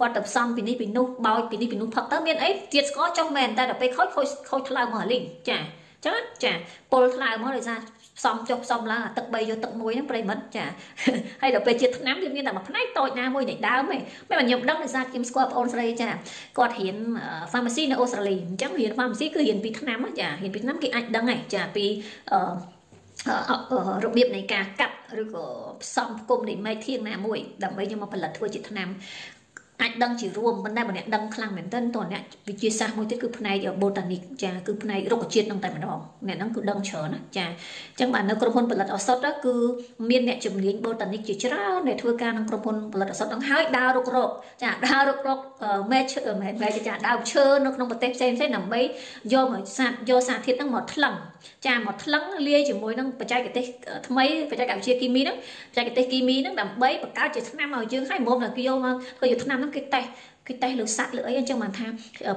គាត់ទៅផ្សំពីនេះពីនោះបោចពីនេះពីនោះផឹកទៅមានអីជាតិស្ករចុះមែនតែដល់ពេលខូចខូចខូចថ្លើមមកលីងចាចឹងចាពុលថ្លើមមកដោយសារផ្សំចុះផ្សំឡើងអាទឹក3យកទឹក1ហ្នឹងប្រិមិត្តចាហើយដល់ពេលជាតិថ្នាំវាមានតែមួយផ្នែកតូចណាមួយនៃដើមឯងមិនខ្ញុំដឹងដោយសារខ្ញុំស្គាល់បងអូនស្រីចាគាត់រៀន pharmacy នៅអូស្ត្រាលីអញ្ចឹងរៀន pharmacy គឺរៀនពីថ្នាំចារៀនពីថ្នាំគេអាចដឹងឯងចាពីអឺរបៀបនៃការកាត់ឬក៏ផ្សំផ្គុំនៃមេឃធៀងណាមួយដើម្បីយកមកផលិតធ្វើជាថ្នាំ អាចដឹងជារួមប៉ុន្តែបើអ្នកដឹងខ្លាំងមែនទែនតើអ្នកវិទ្យាសាស្ត្រមួយទៀតគឺផ្នែក botanic ចាគឺផ្នែករុក្ខជាតិនឹងតែម្ដងអ្នកហ្នឹងគឺដឹងច្រើនណាចាអញ្ចឹងបាទនៅក្រុមហ៊ុនផលិតឱសថគឺមានអ្នកជំនាញ botanic ជាច្រើនដែលធ្វើការក្នុងក្រុមហ៊ុនផលិតឱសថហ្នឹងហើយដើររុករកចាដើររុករកមេឈើមេចាដើមឈើនៅក្នុងប្រទេសផ្សេងផ្សេងដើម្បីយកមកសាយកសារធាតុហ្នឹងមកថ្លឹងចាមកថ្លឹងលាយជាមួយនឹងបច្ចេកទេសថ្មីបច្ចេកវិទ្យាគីមីហ្នឹងបច្ចេកទេសគីមីហ្នឹងដើម្បីបង្កើតជាថ្នាំឲ្យយើងហើយមុំតែគេយកមកធ្វើជាថ្នាំហ្នឹងគេតេស្តគេតេស្តលើសัตว์លើអីអញ្ចឹងបានថាប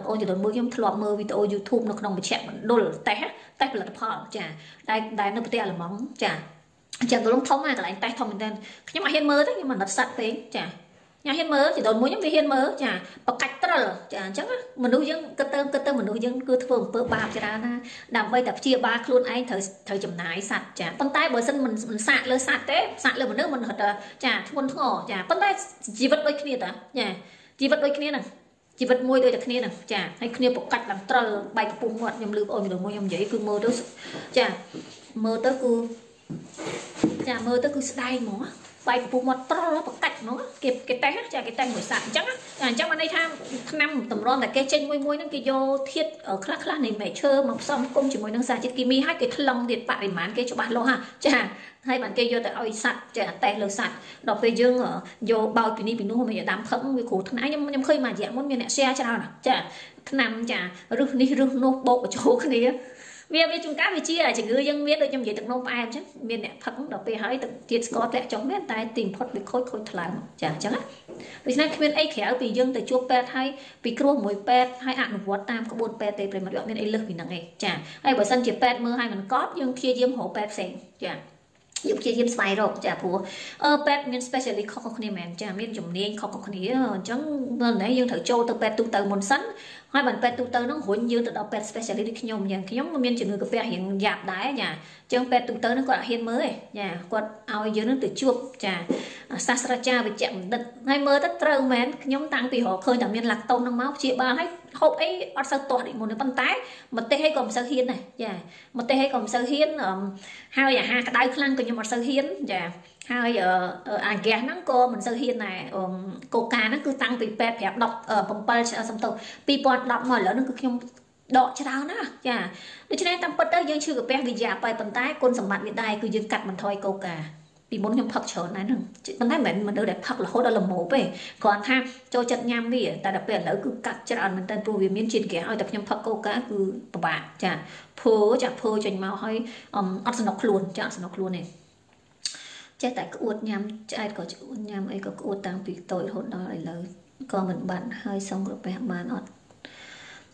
ងអូនចំនួនមួយខ្ញុំធ្លាប់មើលវីដេអូ YouTube នៅក្នុងមជ្ឈមណ្ឌលតេស្តតេស្តផលិតផលចាដែលដែលនៅប្រទេសអាល្លឺម៉ង់ចាអញ្ចឹងក្រុមធំណាកន្លែងតេស្តធំមែនទែនខ្ញុំអត់ហ៊ានមើលទេខ្ញុំមិនដិតសัตว์ពេកចា ញ៉ាហ៊ានមើលជីដូនមួយខ្ញុំវាហ៊ានមើលចាបកាច់ត្រិលចាអញ្ចឹងមនុស្សយើងគិតទៅគិតទៅមនុស្សយើងគឺធ្វើអំពើបាបច្រើនណាដើម្បីតែព្យាបាលខ្លួនឯងត្រូវត្រូវចំណាយសัตว์ចាប៉ុន្តែបើសិនមិនមិនសាកលើសัตว์ទេសាកលើមនុស្សមិនហត់ចាធ្ងន់ធ្ងរចាប៉ុន្តែជីវិតដូចគ្នាតាចាជីវិតដូចគ្នាហ្នឹងជីវិតមួយដូចតែគ្នាហ្នឹងចាហើយគ្នាបកាច់ឡើងត្រិលបែកកំពុះមាត់ខ្ញុំលឺបងអូនមួយខ្ញុំនិយាយគឺមើលទៅចាមើលទៅគឺចាមើលទៅគឺស្ដាយហ្មងស្ បែកកំពុះមាត់ត្រលបកាច់ហ្មងគេគេតេះចាគេតេះមួយសាក់អញ្ចឹងអញ្ចឹងបានន័យថាឆ្នាំតម្រាំតែគេចេញមួយមួយហ្នឹងគេយកធាតុខ្លះខ្លះនៃមែកឈើមកផ្សំគុំជាមួយនឹងសារជាតិគីមីហើយគេថ្លឹងទៀតបរិមាណគេច្បាស់លាស់ហ่าចាហើយបានគេយកទៅឲ្យសัตว์ចាតេះលើសัตว์ដល់ពេលយើងយកបោចពីនេះពីនោះមកដាំផឹកវាគ្រូថ្នាក់ខ្ញុំខ្ញុំឃើញមួយរយៈមុនមានអ្នក share ច្រើនចាឆ្នាំចារឹសនេះរឹសនោះបោកបញ្ចូលគ្នា វាវាជួនកាលវាជាជំងឺយើងមានដូចខ្ញុំនិយាយទឹកនោមផ្អែមអញ្ចឹងមានអ្នកផឹកដល់ពេលហើយទឹកជាតិស្ករធ្លាក់ចុះមែនតែទីបំផុតវាខូចខូចថ្លើមចាអញ្ចឹងណាដូច្នេះគ្មានអីក្រៅពីយើងទៅជួបពេទ្យហើយពីគ្រោះមួយពេទ្យហើយអនុវត្តតាមក្បួនពេទ្យទេប្រិមត្តអត់មានអីលើសពីហ្នឹងឯងចាហើយបើសិនជាពេទ្យមើលឲ្យមិនកប់យើងព្យាយាមរកពេទ្យផ្សេងចាយើងព្យាយាមស្វែងរកចាព្រោះអឺពេទ្យមាន specialist ខុសៗគ្នាមែនចាមានជំនាញខុសៗគ្នាអញ្ចឹងនៅនេះយើងត្រូវចូលទៅពេទ្យទូទៅមុនសិន ហើយបានពេទ្យទូទៅហ្នឹងរុញយើងទៅដល់ពេទ្យ specialist ដូចខ្ញុំយ៉ាងខ្ញុំក៏មានជំងឺកាពះរៀងយ៉ាប់ដែរចាអញ្ចឹងពេទ្យទូទៅហ្នឹងគាត់អត់ហ៊ានមើលទេចាគាត់ឲ្យយើងនឹងទៅជួបចាសាស្ត្រាចារ្យវិជ្ជបណ្ឌិតហើយមើលទៅត្រូវមែនខ្ញុំតាំងពីរកឃើញតែមានឡាក់តូនហ្នឹងមកព្យាបាលហើយហូបអីអត់សូវទាស់ដូចមុនទេប៉ុន្តែម្ទេសអីក៏មិនសូវហ៊ានដែរចាម្ទេសអីក៏មិនសូវហ៊ានហើយអាហារក្តៅខ្លាំងក៏ខ្ញុំអត់សូវហ៊ានចា ហើយអាហ្គាសហ្នឹងក៏មិនសូវហ៊ានដែរកូកាហ្នឹងគឺតាំងពី8 5 10 7សំទោស2010មកឥឡូវហ្នឹងគឺខ្ញុំដកច្រើនណាចាដូច្នេះតាមពិតទៅយើងឈឺកាពះវាយ៉ាប់ហើយប៉ុន្តែគុណសម្បត្តិវាដែរគឺយើងកាត់បន្ថយកូកាពីមុនខ្ញុំផឹកច្រើនណាស់ហ្នឹងប៉ុន្តែមិនមែនមនុស្សដែលផឹករហូតដល់ល្មោបទេគ្រាន់ថាចូលចិត្តញ៉ាំវាតែដល់ពេលឥឡូវគឺកាត់ច្រើនមែនតើព្រោះវាមានជាតិហ្គាសឲ្យតែខ្ញុំផឹកកូកាគឺពិបាកចាភើចាភើចេញមកឲ្យអត់សំណុកខ្លួនចាអត់សំណុកខ្លួនទេ ចេះតែក្អួតញ៉ាំឆ្អែតក៏ក្អួតញ៉ាំអីក៏ក្អួតតាំងពីតូចរហូតដល់ឥឡូវក៏មិនបានហើយសងក្រពះបានអត់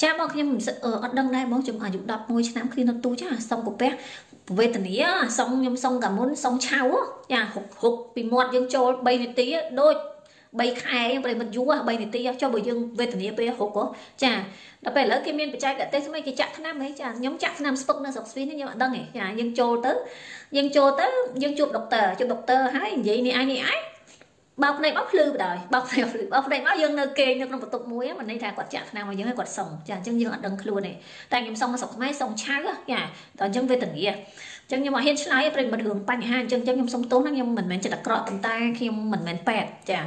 ចាបងខ្ញុំអត់ដឹងដែរបងខ្ញុំអាយុ11ឆ្នាំគ្នានៅទូចាសុំកាពះវេទនាសុំខ្ញុំសុំកាមុនសុំឆៅចាហុកហុកពីមាត់យើងចូល3នាទីដូច 3ខែប្រិមិត្តយូរ3នាទីចុះបើយើងវេទនាពេលហុកចាដល់ពេលឥឡូវគេមានបច្ចេកទេសថ្មីគេចាក់ថ្នាំហីចាខ្ញុំចាក់ថ្នាំស្ពឹកនៅស្រុកស្វីនេះខ្ញុំអត់ដឹងទេចាយើងចូលទៅយើងចូលទៅយើងជួបដុកទ័រជួបដុកទ័រហើយនិយាយនេះឯងនេះឯងបោកភ្នែកមកភ្លឺបដ ாய் បោកភ្នែកភ្លឺបោកភ្នែកមកយើងនៅគេងនៅក្នុងបន្ទប់មួយមិនន័យថាគាត់ចាក់ថ្នាំមកយើងឲ្យគាត់សុំចាអញ្ចឹងយើងអត់ដឹងខ្លួនទេតែខ្ញុំសុំមកស្រុកខ្មែរសុំឆៅចាដល់អញ្ចឹងវេទនាអញ្ចឹងខ្ញុំអត់ហ៊ានឆ្លើយប្រិមត្តរឿងបញ្ហាអញ្ចឹងអញ្ចឹងខ្ញុំសុំទោសណាខ្ញុំមិនមែនចិត្តអាក្រក់ប៉ុន្តែខ្ញុំមិនមែនពេទ្យចា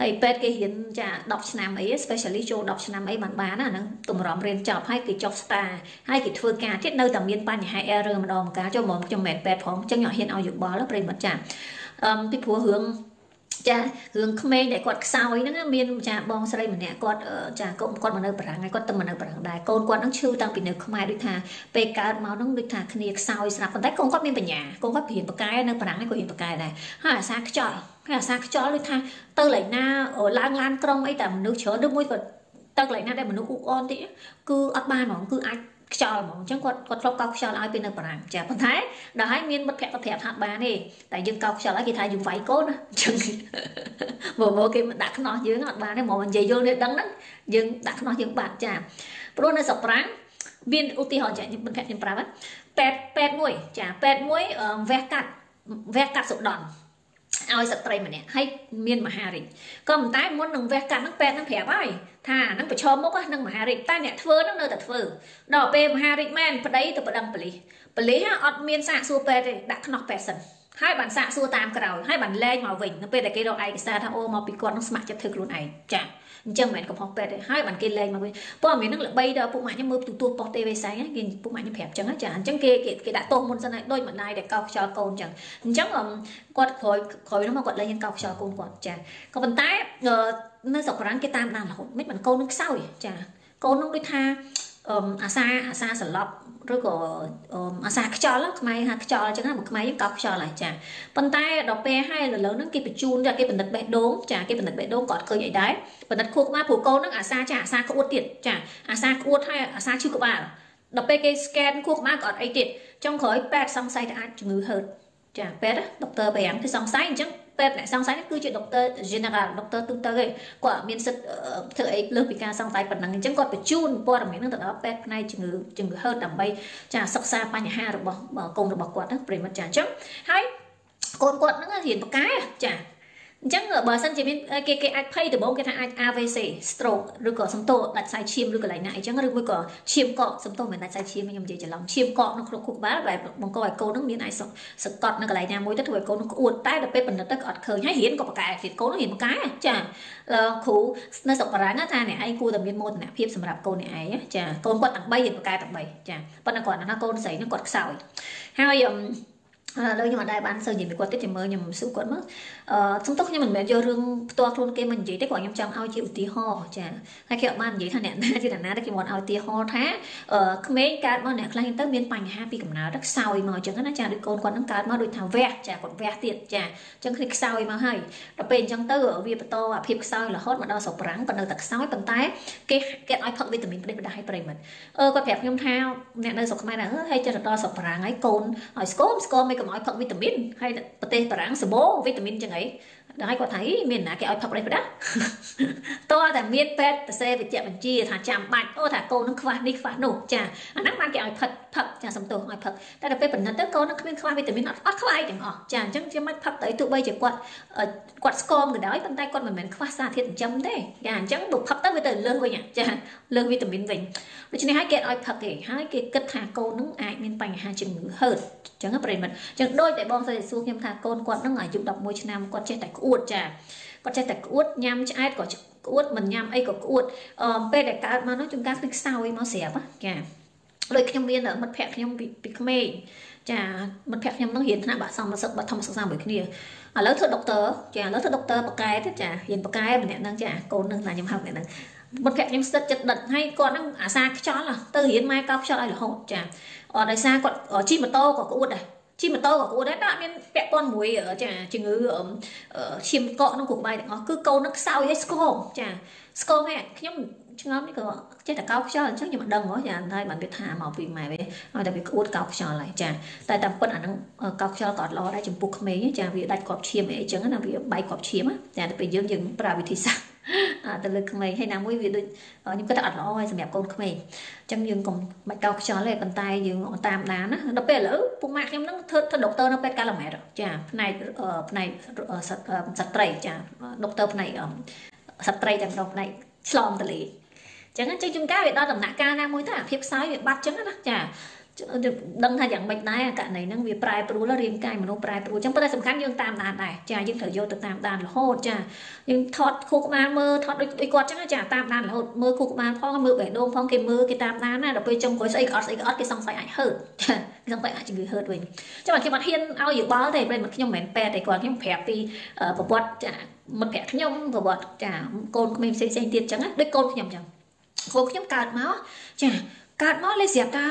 ហើយពេទ្យគេរៀនចា10ឆ្នាំអី specialist ចូល10ឆ្នាំអីបានបានណាហ្នឹងតម្រាំរៀនចប់ហើយគេចុះ star ហើយគេធ្វើការទៀតនៅតែមានបញ្ហា error ម្ដងម្កាលចូលមកខ្ញុំមិនមែនពេទ្យផងអញ្ចឹងខ្ញុំហ៊ានឲ្យយោបល់ប្រិមត្តចាអឺពីព្រោះរឿងចារឿងក្មេងដែលគាត់ខ្សោយហ្នឹងមានចាបងស្រីម្នាក់គាត់ចាកូនគាត់មកនៅបារាំងហើយគាត់ទៅមកនៅបារាំងដែរកូនគាត់ហ្នឹងឈឺតាំងពីនៅខ្មែរដូចថាពេលកើតមកហ្នឹងដូចថាគ្នាខ្សោយស្រាប់ប៉ុន្តែកូនគាត់មានបញ្ញាកូនគាត់រៀនបកែនៅបារាំងហើយគាត់រៀនបកែដែរហើយអាសាខ្យល់ ហើយអាសាខ្យល់ដូចថាទៅឡៃណាឡើងឡានក្រុងអីតែមនុស្សច្រើនឬមួយក៏ទៅកន្លែងណាដែលមនុស្សអ៊ូអនតិចគឺអត់បានហ្មងគឺអាចខ្យល់ហ្មងអញ្ចឹងគាត់គាត់ធ្លាប់កោសខ្យល់ឲ្យពេលនៅបារាំងចាប៉ុន្តែដល់ហើយមានមិត្តភក្តិក៏ប្រាប់ថាបានទេតែយើងកោសខ្យល់ឲ្យគេថាយើងវាយកូនណាអញ្ចឹងមកមកគេដាក់ខ្នោះយើងអត់បានទេមកនិយាយយល់នេះដឹងហ្នឹងយើងដាក់ខ្នោះយើងបាត់ចាព្រោះនៅស្រុកប្រាំងមានឧទាហរណ៍ចាខ្ញុំមិត្តភក្តិខ្ញុំប្រាប់ពេទ្យពេទ្យមួយចាពេទ្យមួយវះកាត់វះកាត់សុដន់ ឲ្យស្ត្រីម្នាក់ហើយមានមហារិចក៏ប៉ុន្តែមុននឹងវះកាត់ហ្នឹងពេទ្យហ្នឹងប្រាប់ហើយថាហ្នឹងប្រឈមមុខហ្នឹងមហារិចតែអ្នកធ្វើហ្នឹងនៅតែធ្វើដល់ពេលមហារិចមែនប្តីទៅប្តឹងប៉លីសប៉លីសអត់មានសាកសួរពេទ្យទេដាក់ខ្នោះពេទ្យសិនហើយបានសាកសួរតាមក្រោយហើយបានលែងមកវិញនៅពេលដែលគេរកឯកសារថាអូមកពីគាត់នឹងស្ម័គ្រចិត្តធ្វើខ្លួនឯងចា អញ្ចឹងមិនមែនកំហុសពេទ្យទេហើយបានគេលែងមកវិញព័ត៌មាននឹងល្បីដល់ពុកម៉ាក់ខ្ញុំមើលទូទួលប៉ុស្តិ៍ទេវេសែងគេពុកម៉ាក់ខ្ញុំប្រាប់អញ្ចឹងចាអញ្ចឹងគេគេដាក់ទោសមុនសិនហើយដូចម្ដាយដែលកោសខ្យល់កូនអញ្ចឹងអញ្ចឹងគាត់ក្រោយក្រោយនោះមកគាត់លែងហ៊ានកោសខ្យល់កូនគាត់ចាក៏ប៉ុន្តែនៅស្រុកបារាំងគេតាមដានរហូតមិនបានកូននឹងខ្សោយចាកូននឹងដូចថា អាសាអាសាសន្លប់ឬក៏អាសាខ្យល់ខ្មែរហៅខ្យល់អញ្ចឹងណាមកខ្មែរយើងកោខ្យល់ហើយចាប៉ុន្តែដល់ពេលហើយឥឡូវហ្នឹងគេបញ្ជូនចាគេបណ្ឌិតបេះដូងចាគេបណ្ឌិតបេះដូងក៏អត់ឃើញអីដែរបណ្ឌិតខួរក្បាលព្រោះកូនហ្នឹងអាសាចាអាសាក្អួតទៀតចាអាសាក្អួតហើយអាសាឈឺក្បាលដល់ពេលគេ scan ខួរក្បាលក៏អត់អីទៀតចុងក្រោយពេទ្យសង្ស័យថាអាចជំងឺហឺតចាពេទ្យដុកទ័រប្រាំងគឺសង្ស័យអញ្ចឹង ពេទ្យអ្នកសង្ស័យនេះគឺជាដុកទ័រ general ដុកទ័រទូទៅទេគាត់មានសិទ្ធធ្វើអីលើសពីការសង្ស័យប៉ុណ្ណឹងអញ្ចឹងគាត់បញ្ជូនព័ត៌មាននឹងទៅដល់ពេទ្យផ្នែកជំងឺជំងឺហឺតដើម្បីចាសិក្សាបញ្ហារបស់កូនរបស់គាត់ណាប្រិមិត្តចាអញ្ចឹងហើយកូនគាត់ហ្នឹងរៀនបកែចា អញ្ចឹងបើសិនជាមានគេគេអាចភ័យដំបូងគេថាអាច AVC stroke ឬក៏សំទោដាច់ខ្សែឈាមឬកន្លែងណាអញ្ចឹងឬមួយក៏ឈាមកកសំទោមិនដាច់ខ្សែឈាមខ្ញុំនិយាយច្រឡំឈាមកកនៅក្នុងខួរក្បាលបែបបង្កឲ្យកូននឹងមានអាចសកត់នៅកន្លែងណាមួយទៅធ្វើឲ្យកូននឹងក្អួតតែដល់ពេលបណ្ឌិតទៅក៏អត់ឃើញហើយរៀនក៏បកែទៀតកូននឹងរៀនបកែចាគ្រូនៅស្រុកបារាំងថាអ្នកឯងគួរតែមានមោទនភាពសម្រាប់កូនអ្នកឯងចាកូនគាត់ទាំង3រៀនបកែទាំង3ចាប៉ុន្តែគាត់ថាកូនស្រីនឹងគាត់ខ្សោយហើយ ឥឡូវខ្ញុំអត់ដែរបានសើនិយាយពីគាត់ទៀតចាំមើលខ្ញុំស៊ូគាត់មើលអឺសំទោសខ្ញុំមិនមែនយករឿងផ្ទាល់ខ្លួនគេមកនិយាយទេគាត់ខ្ញុំចង់ឲ្យជាឧទាហរណ៍ចាហើយគេអត់បាននិយាយថាអ្នកណាជាអ្នកណាទេគេមកឲ្យឧទាហរណ៍ថាអឺក្មេងកើតមកអ្នកខ្លះទៅមានបញ្ហាពីកំណើតខ្សោយមកអញ្ចឹងណាចាដូចកូនគាត់នឹងកើតមកដូចថាវះចាគាត់វះទៀតចាអញ្ចឹងគ្នាខ្សោយមកហើយដល់ពេលអញ្ចឹងទៅវាបន្តអាភាពខ្សោយរហូតមកដល់ស្រុកប្រាំងប៉ុន្តែតែខ្សោយប៉ុន្តែគេគេឲ្យផឹកវីតាមីនផ្ដេសផ្ដាស់ឲ្យប្រិមិត្តអឺគាត់ប្រាប់ខ្ញុំថាអ្នកនៅស្រុកខ្មែរណាហើយចិត្តដល់ស្រុកប្រាំងហើយកូនឲ្យស្គមស្គមមិនកុំឲ្យផឹកវីតាមីនហើយប្រទេសបារាំងសបោវីតាមីនចឹងអីដល់ហើយគាត់ថាមានណាគេឲ្យផឹកប្រេះប្រដាតើតែមានពេទ្យសរសេរវិជ្ជបញ្ជាថាចាំបាច់អូថាកូននឹងខ្វះនេះខ្វះនោះចាអាហ្នឹងបានគេឲ្យផឹកផឹកចាសំទោសឲ្យផឹកតែដល់ពេលបណ្ឌិតទៅកូននឹងគ្មានខ្វះវីតាមីនអត់អត់ខ្លាយទាំងអស់ចាអញ្ចឹងជាមិនផឹកទៅទោះបីជាគាត់គាត់ស្គមក៏ដោយប៉ុន្តែគាត់មិនមែនខ្វះសារធាតុចិញ្ចឹមទេចាអញ្ចឹងបើផឹកទៅវាទៅលើសវិញចាលើសវីតាមីនវិញដូច្នេះហើយគេឲ្យផឹកគេហើយគេគិតថាកូននឹងអាចមានបញ្ហាជំងឺហឺតអញ្ចឹងប្រិមិត្តអញ្ចឹងដូចតែបងស្រីសួរខ្ញុំថាកូនគាត់នឹងអាយុ11ឆ្នាំគាត់ចេះតែក្អួតចាគាត់ចេះតែក្អួតញ៉ាំឆ្អែតក៏ក្អួតមិនញ៉ាំអីក៏ក្អួតអឺពេលដែលកើតមកនោះជួនកាលទឹកខ្សោយមកស្រាប់ចា ដូចខ្ញុំមានមិត្តភ័ក្ដិខ្ញុំពីក្មេងចាមិត្តភក្ដិខ្ញុំនឹងរៀនថ្នាក់បាក់សំសិក្សាបឋមសិក្សាមួយគ្នាឥឡូវធ្វើដុកទ័រចាឥឡូវធ្វើដុកទ័របកែទៀតចារៀនបកែម្នាក់ហ្នឹងចាកូននឹងថាខ្ញុំហៅម្នាក់ហ្នឹងមិត្តភក្ដិខ្ញុំស្ទឹកចិត្តដិតហើយគាត់ហ្នឹងអាសាខ្យល់ទៅរៀនម៉ែកោខ្យល់ឲ្យរហូតចាអត់ដោយសារគាត់ជិះម៉ូតូក៏ក្អួតដែរជិះម៉ូតូក៏គួរដែរតែអត់មានពាក់ព័ន្ធមួយចាជំងឺឈាមកកក្នុងគ្រប់បាយទាំងអស់គឺកូននឹងខ្សោយឲ្យស្គមចាស្គមហ៎ខ្ញុំ ឆ្ងល់នេះក៏ចេះតែកោខ្យល់អញ្ចឹងខ្ញុំមិនដឹងហ៎ចាហើយបានវាថាមកពីម៉ែវាឲ្យតែវាក្អួតកោខ្យល់ហើយចាតែតាមពិតអាហ្នឹងកោខ្យល់ក៏អត់ល្អដែរចំពោះក្មេងចាវាដាច់គ្រាប់ឈាមអីអញ្ចឹងណាវាបែកគ្រាប់ឈាមចាទៅពេលយើងយើងប្រើវិធីសាស្ត្រទៅលើក្មេងហើយណាមួយវាដូចខ្ញុំគិតថាអត់ល្អហើយសម្រាប់កូនក្មេងអញ្ចឹងយើងកុំបាច់កោខ្យល់ទេប៉ុន្តែយើងតាមដានណាដល់ពេលឥឡូវពុកម៉ាក់ខ្ញុំហ្នឹងធ្វើធ្វើដុកទ័រនៅពេទ្យកាឡាម៉ែតចាផ្នែកផ្នែកស្ត្រីចាដុកទ័រផ្នែកស្ត្រីទាំងក្នុងផ្នែកឆ្លងតលេ ចឹងចឹងជួនកាលវាដល់ដំណាក់កាលណាមួយទៅអាភាពខ្សោយវាបាត់ចឹងណាចាដឹងថាយ៉ាងម៉េចដែរករណីហ្នឹងវាប្រែប្រួលរាងកាយមនុស្សប្រែប្រួលអញ្ចឹងប៉ុន្តែសំខាន់យើងតាមដានដែរចាយើងត្រូវយកទៅតាមដានរហូតចាយើងថតខួរក្បាលមើលថតដូចដូចគាត់អញ្ចឹងចាតាមដានរហូតមើលខួរក្បាលផងមើលបេះដូងផងគេមើលគេតាមដានណាដល់ពេលចុងក្រោយស្អីក៏អត់ស្អីក៏អត់គេសង្ស័យអាចហឺតចាគេសង្ស័យអាចជំងឺហឺតវិញចាំខ្ញុំអត់ហ៊ានឲ្យយោបល់ទេព្រោះខ្ញុំមិនមែនពេទ្យទេគាត់ខ្ញុំប្រាប់ពីប្រវត្តិចាមិត្តភក្តិខ្ញុំប្រវត្តិចាកូនក្មេងផ្សេងផ្សេងទៀតអញ្ចឹងដូចកូនខ្ញុំអញ្ចឹង កូនខ្ញុំកើតមកចាកើតមកលេស្រាប់តា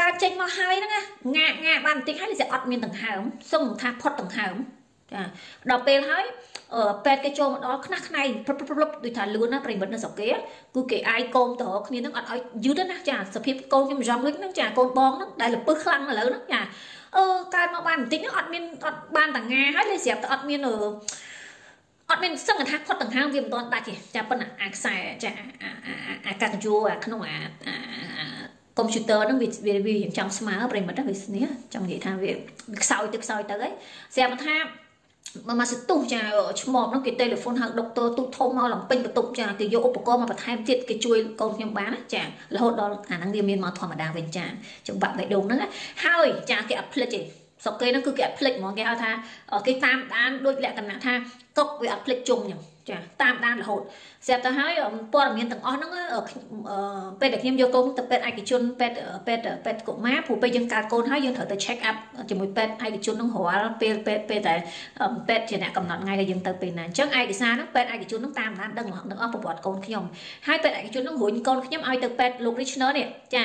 កើតចេញមកហើយហ្នឹងងាកងាកបានបន្តិចហើយវាអត់មានដង្ហើមសុំថាផុតដង្ហើមចាដល់ពេលហើយពេទ្យគេចូលមកដល់ខ្នះខ្នែងព្រឹបព្រឹបព្រឹបដូចថាលឿនណាប្រិមិត្តនៅស្រុកគេគឺគេអាយកូនទៅគ្នាហ្នឹងអត់ឲ្យយឺតណាចាសភាពកូនខ្ញុំរំលឹកហ្នឹងចាកូនបងហ្នឹងដែលលពឹសខ្លាំងឥឡូវហ្នឹងចាអឺកើតមកបានបន្តិចហ្នឹងអត់មានអត់បានតងាហើយលេស្រាប់តែអត់មាន អត់មានសឹងថាផុតដង្ហើមវាមិនទាន់ដាច់ទេចាប៉ុន្តែអាខ្សែចាអាកាកញ្ជូអាក្នុងអាកុំព្យូទ័រហ្នឹងវាវាវាយ៉ាងចង់ស្មើប្រិមិត្តវាស្នេះចង់និយាយថាវាខ្សោយទៅខ្សោយទៅហើយស្រាប់ថាមកមកសទុះចាឈ្មោះហ្នឹងគេទូរស័ព្ទហៅដុកទ័រទូធំមកឡើងពេញបន្ទប់ចាគេយកឧបករណ៍មកបន្ថែមទៀតគេជួយកូនខ្ញុំបានចារហូតដល់អាហ្នឹងវាមានមកធម្មតាវិញចាចង្វាក់បេះដូងហ្នឹងហើយចាគេអត់ភ្លេចទេ ស្រុកគេហ្នឹងគឺគេអត់ភ្លេចហ្មងគេហៅថាគេតាមដានដូចលក្ខណៈថាកុកវាអត់ភ្លេចជុំអញ្ចឹងចាតាមដានរហូតស្រាប់ទៅហើយព័ត៌មានទាំងអស់ហ្នឹងពេលដែលខ្ញុំយកកូនទៅពេទ្យឯកជនពេទ្យពេទ្យពេទ្យកុមារព្រោះពេលយើងកើតកូនហើយយើងត្រូវទៅ check up ជាមួយពេទ្យឯកជនហ្នឹងរាល់ពេលពេលពេលតែពេទ្យជាអ្នកកំណត់ថ្ងៃដែលយើងទៅពេលណាអញ្ចឹងឯកសារហ្នឹងពេទ្យឯកជនហ្នឹងតាមដានដឹងដឹងអស់ប្រវត្តិកូនខ្ញុំហើយពេទ្យឯកជនហ្នឹងរុញកូនខ្ញុំឲ្យទៅពេទ្យលោក Richner នេះចា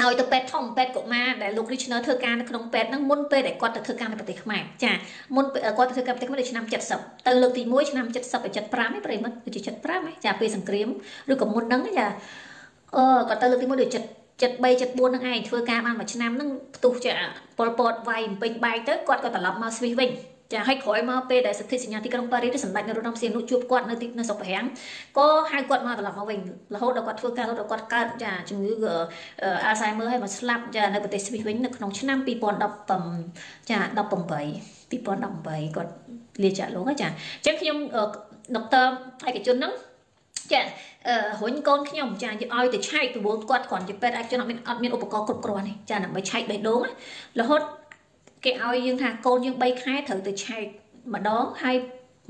ឲ្យទៅពេទ្យធំពេទ្យកុមារដែលលោក Richner ធ្វើការនៅក្នុងពេទ្យហ្នឹងមុនពេលដែលគាត់ទៅធ្វើការនៅប្រទេសខ្មែរចាមុនគាត់ទៅធ្វើការប្រទេសខ្មែរនៅឆ្នាំ70ទៅលើកទី1ឆ្នាំ70ទៅ75ឯប្រិមិត្តគឺជា75ឯចាពេលសង្គ្រាមឬក៏មុនហ្នឹងចាអឺគាត់ទៅលើកទី1ដូច73 74ហ្នឹងឯងធ្វើការបានមួយឆ្នាំហ្នឹងផ្ទុះចាប៉ុលពតវាយពេញបែកទៅគាត់ក៏ត្រឡប់មកស្វីសវិញ ចាឲ្យក្រោយមកពេលដែលសន្ធិសញ្ញាទីក្រុងប៉ារីសសម្ដេចនរោត្តមសីហនុជួបគាត់នៅទីនៅស្រុកប្រាំងក៏ហៅគាត់មកត្រឡប់មកវិញរហូតដល់គាត់ធ្វើការរហូតដល់គាត់កើតចាជំងឺ Alzheimer ហើយមកស្លាប់ចានៅប្រទេសស្វីសវិញនៅក្នុងឆ្នាំ2017ចា18 2018គាត់លាចាក់លោកចាអញ្ចឹងខ្ញុំដុកទ័រឯកជនហ្នឹងចារុញកូនខ្ញុំចាឲ្យទៅឆែកពីព្រោះគាត់គ្រាន់ជាពេទ្យឯកជនអត់មានអត់មានឧបករណ៍គ្រប់គ្រាន់ទេចាដើម្បីឆែកបេះដូងរហូត គេឲ្យយើងថាកូនយើង3ខែត្រូវទៅឆែកម្ដងហើយ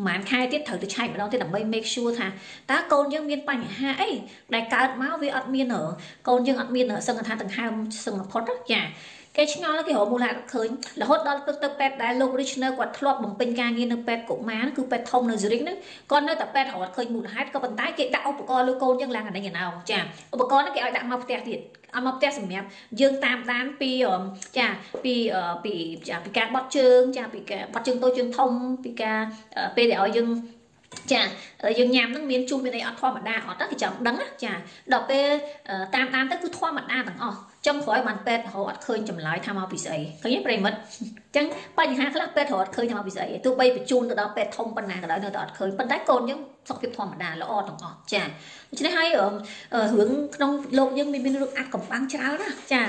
ប្រហែលខែទៀតត្រូវទៅឆែកម្ដងទៀតដើម្បី make sure ថាតើកូនយើងមានបញ្ហាអីដែលកើតមកវាអត់មានកូនយើងអត់មានសឹងថាដង្ហើមសឹងផុតចា គេឆ្ងល់គេរកមូលហេតុឃើញរហូតដល់ទឹកទៅពេទ្យដែលលោក Richner គាត់ធ្លាប់បំពេញការងារនៅពេទ្យកុមារគឺពេទ្យធំនៅ Zurich ហ្នឹងគាត់នៅតែពេទ្យរត់ឃើញមូលហេតុក៏ប៉ុន្តែគេដាក់ឧបករណ៍លើកូនយើងឡើងកណ្ដេញកណ្ដោចាឧបករណ៍ហ្នឹងគេឲ្យដាក់មកផ្ទះទៀតឲ្យមកផ្ទះសម្រាប់យើងតាមដានពីចាពីពីចាពីការបត់ជើងចាពីការបត់ជើងតូចជើងធំពីការពេលដែលឲ្យយើងចាយើងញ៉ាំហ្នឹងមានជុះមានអីអត់ធម្មតាអត់គេចង់ដឹងចាដល់ពេលតាមដានទៅគឺធម្មតាទាំងអស់ ចុងក្រោយបានពេទ្យរហូតអត់ឃើញចម្លើយថាមកពីស្អីឃើញទេប្រិមិត្តអញ្ចឹងបញ្ហាខ្លះពេទ្យរហូតឃើញថាមកពីស្អីទោះបីបញ្ជូនទៅដល់ពេទ្យធំប៉ុណ្ណាក៏ដោយនៅតែអត់ឃើញប៉ុន្តែកូនយើងសុខភាពធម្មតាល្អទាំងអស់ចាដូច្នេះហើយរឿងក្នុងលោកយើងមានមានរឿងអាត់កំបាំងច្រើនណាចា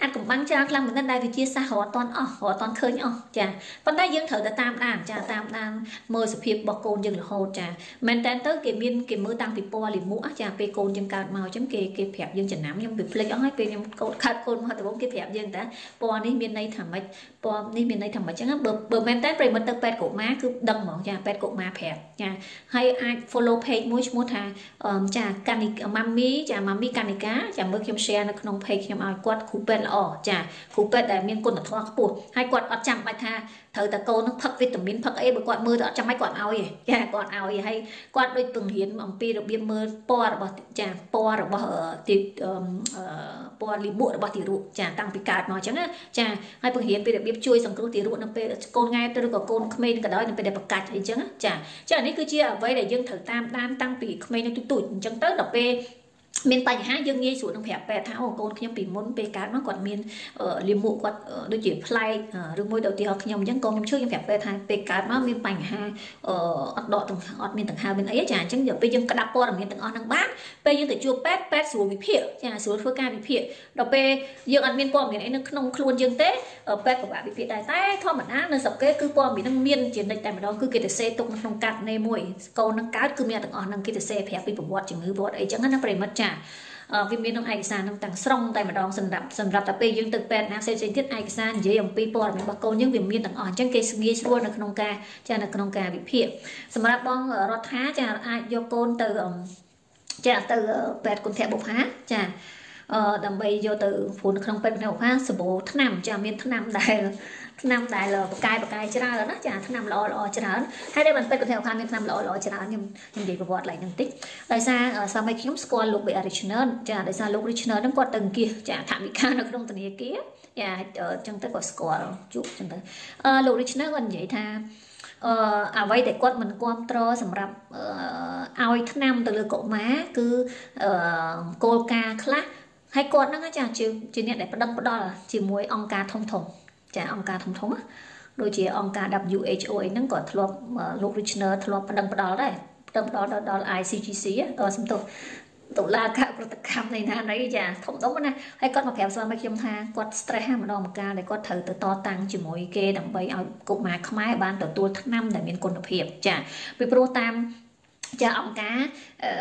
អាចកំបាំងច្រើនខ្លាំងមែនទែនដែលវិជាសាស្ត្ររត់អត់អស់រត់អត់ឃើញអស់ចាប៉ុន្តែយើងត្រូវតែតាមដានចាតាមដានមើលសភាពរបស់កូនយើងរហូតចាមែនតើទៅគេមានគេមើលតាំងពីពណ៌លីមួកចាពេលកូនយើងកើតមកអញ្ចឹងគេគេប្រាប់យើងចំណាំខ្ញុំវាភ្លេចអស់ហើយពេលខ្ញុំកូនខាត់កូនមកដំបូងគេប្រាប់យើងតាពណ៌នេះមានន័យថាម៉េចពណ៌នេះមានន័យថាម៉េចអញ្ចឹងបើបើមែនតើប្រិមិត្តទៅពេទ្យកុមារគឺដឹងហ្មងចាពេទ្យកុមារប្រាប់ចាហើយអាច follow page មួយឈ្មោះថាចាកានីម៉ាមីចាម៉ាមីកានីកាចាមើលខ្ញុំ share នៅក្នុង page ខ្ញុំឲ្យគាត់គ្រូពេទ្យល្អចាគ្រូពេទ្យដែលមានគុណធម៌ខ្ពស់ហើយគាត់អត់ចាំបាច់ថាត្រូវតែកូននឹងផឹកវីតាមីនផឹកអីបើគាត់មើលទៅអត់ចាំបាច់គាត់ឲ្យទេចាគាត់ឲ្យហើយគាត់ដូចពង្រៀនអំពីរបៀបមើលពណ៌របស់ចាពណ៌របស់ទីពណ៌លីមួករបស់ទារកចាតាំងពីកើតមកអញ្ចឹងណាចាហើយពង្រៀនពីរបៀបជួយសង្គ្រោះទារកនៅពេលកូនងាយទៅឬក៏កូនក្មេងក៏ដោយនៅពេលដែលប្រកាច់អីចឹងចាចានេះគឺជាអ្វីដែលយើងត្រូវតាមដានតាំងពីក្មេងនៅទូទូចអញ្ចឹងទៅដល់ពេល មានបញ្ហាយើងងាយស្រួលនឹងប្រាប់ពេទ្យថាអូកូនខ្ញុំពីមុនពេលកើតមកគាត់មានលាមកគាត់ដូចជាប្លែកឬមួយដូចឧទាហរណ៍ខ្ញុំអញ្ចឹងកូនខ្ញុំឈឺខ្ញុំប្រាប់ពេទ្យថាពេលកើតមកមានបញ្ហាអត់ដកទាំងអត់មានទាំងហើមានអីចាអញ្ចឹងពេលយើងក្តាប់ព័ត៌មានទាំងអស់ហ្នឹងបានពេលយើងទៅជួបពេទ្យពេទ្យស្រួលវិភាគចាស្រួលធ្វើការវិភាគដល់ពេលយើងអត់មានព័ត៌មានអីនៅក្នុងខ្លួនយើងទេពេទ្យពិបាកវិភាគដែរតែធម្មតានៅស្រុកគេគឺព័ត៌មានហ្នឹងមានជានិច្ចតែម្ដងគឺគេទៅសេទុកនៅក្នុងកាត់ណេមួយកូននឹងកើតគឺមានទាំងអស់ហ្នឹងគេទៅសេប្រាប់ពីប្រវត្តិជំងឺប្រវត្តិអីចឹងណាប្រិមិត្តចាវាមានក្នុងឯកសារនឹងទាំងស្រុងតែម្ដងសម្រាប់សម្រាប់តែពេលយើងទៅពេទ្យណាផ្សេងផ្សេងទៀតឯកសារនិយាយអំពីព័ត៌មានរបស់កូនយើងវាមានទាំងអស់អញ្ចឹងគេងាយស្រួលនៅក្នុងការចានៅក្នុងការវិភាគសម្រាប់បងរដ្ឋាចាអាចយកកូនទៅចាទៅពេទ្យគុណធបុផាចាអឺដើម្បីយកទៅព្រោះនៅក្នុងពេទ្យគុណធបុផាសបោថ្នាំចាមានថ្នាំដែល ឆ្នាំដែលបកាយបកាយច្រើនណាចាឆ្នាំល្អល្អច្រើនហើយដែលមិនពេទ្យគាត់ថាមានឆ្នាំល្អល្អច្រើនខ្ញុំខ្ញុំនិយាយប្រវត្តិឡើងហ្នឹងតិចដោយសារសម័យខ្ញុំស្គាល់លោក B Richner ចាដោយសារលោក Richner ហ្នឹងគាត់ទៅអង្គាសចាថវិកានៅក្នុងធនាគារចាអញ្ចឹងទៅគាត់ស្គាល់ជួបអញ្ចឹងទៅអឺលោក Richner គាត់និយាយថាអឺអ្វីដែលគាត់មិនគ្រប់គ្រងសម្រាប់ឲ្យថ្នាំទៅលើកុមារគឺអឺគោលការណ៍ខ្លះហើយគាត់ហ្នឹងចាជាជាអ្នកដែលផ្ដឹងផ្ដល់ជាមួយអង្គការធំធំ ចាអង្គការធំធំដូចជាអង្គការ WHO អីហ្នឹងក៏ធ្លាប់លោក Richner ធ្លាប់ប្តឹងផ្ដល់ដែរប្តឹងផ្ដល់ដល់ ICGC ដល់សំទោសតុលាការប្រតិកម្មនៃណាណីចាធំដុំណាហើយគាត់មកប្រាប់ស្វាមីខ្ញុំថាគាត់ stress ហ្នឹងម្ដងម្កាលដែលគាត់ត្រូវទៅតតាំងជាមួយគេដើម្បីឲ្យកុមារខ្មែរបានទទួលថ្នាំដែលមានគុណភាពចាពីព្រោះតាមចាអង្គការអឺ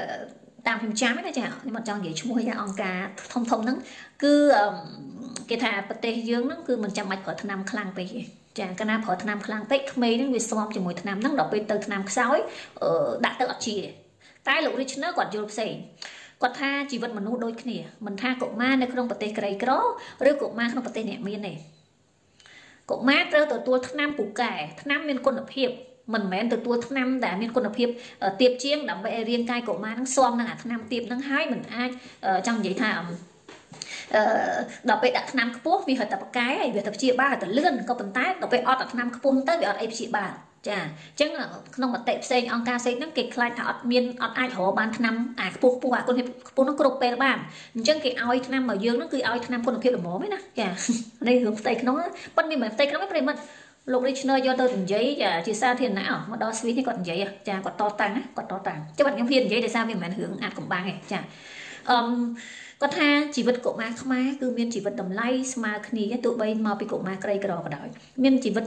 តាមខ្ញុំចាំណាចាខ្ញុំអត់ចង់និយាយឈ្មោះឯអង្គការធំធំហ្នឹងគឺ គេថាប្រទេសយើងហ្នឹងគឺមិនចាំបាច់ប្រើថ្នាំខ្លាំងពេកទេចាកាលណាប្រើថ្នាំខ្លាំងពេកក្មេងហ្នឹងវាស្មជាមួយថ្នាំហ្នឹងដល់ពេលទៅថ្នាំខ្សោយដាក់ទៅអត់ជា តែលោក Richner គាត់យល់ផ្សេងគាត់ថាជីវិតមនុស្សដូចគ្នាមិនថាកុមារនៅក្នុងប្រទេសក្រីក្រឬកុមារក្នុងប្រទេសអ្នកមានទេកុមារត្រូវទទួលថ្នាំពូកែថ្នាំមានគុណភាពមិនមែនទទួលថ្នាំដែលមានគុណភាពទៀបជាងដើម្បីឲ្យរាងកាយកុមារនឹងស៊ាំនឹងអាថ្នាំទៀបនឹងហើយមិនអាចចង់និយាយថាអឺ ដល់ពេលដាក់ថ្នាំខ្ពស់វាហៅតែប្រកែហើយវាទៅព្យាបាលទៅលឿនក៏ប៉ុន្តែដល់ពេលអត់ដាក់ថ្នាំខ្ពស់ទៅវាអត់អីព្យាបាលចាអញ្ចឹងក្នុងមតិផ្សេងអង្គការផ្សេងហ្នឹងគេខ្លាចថាអត់មានអត់អាចរកបានថ្នាំអាខ្ពស់ខ្ពស់អាគុណភាពខ្ពស់ហ្នឹងគ្រប់ពេលបានអញ្ចឹងគេឲ្យថ្នាំមកយើងហ្នឹងគឺឲ្យថ្នាំគុណភាពល្មមឯណាចានេះរឿងផ្ទៃក្នុងប៉ុន្តែមិនមែនផ្ទៃក្នុងទេប្រិមិត្តលោក Richner យកទៅនិយាយចាជាសាធារណៈមកដល់ Swiss នេះគាត់និយាយចាគាត់តតាំងគាត់តតាំងចាំបាត់ខ្ញុំហ៊ាននិយាយដោយសារវាមិនមែនរឿងអាចកំបាំងទេចាអឺ គាត់ថាជីវិតកុមារខ្មែរគឺមានជីវិតតម្លៃស្មើគ្នាទោះបីមកពីកុមារក្រីក្រក៏ដោយមានជីវិត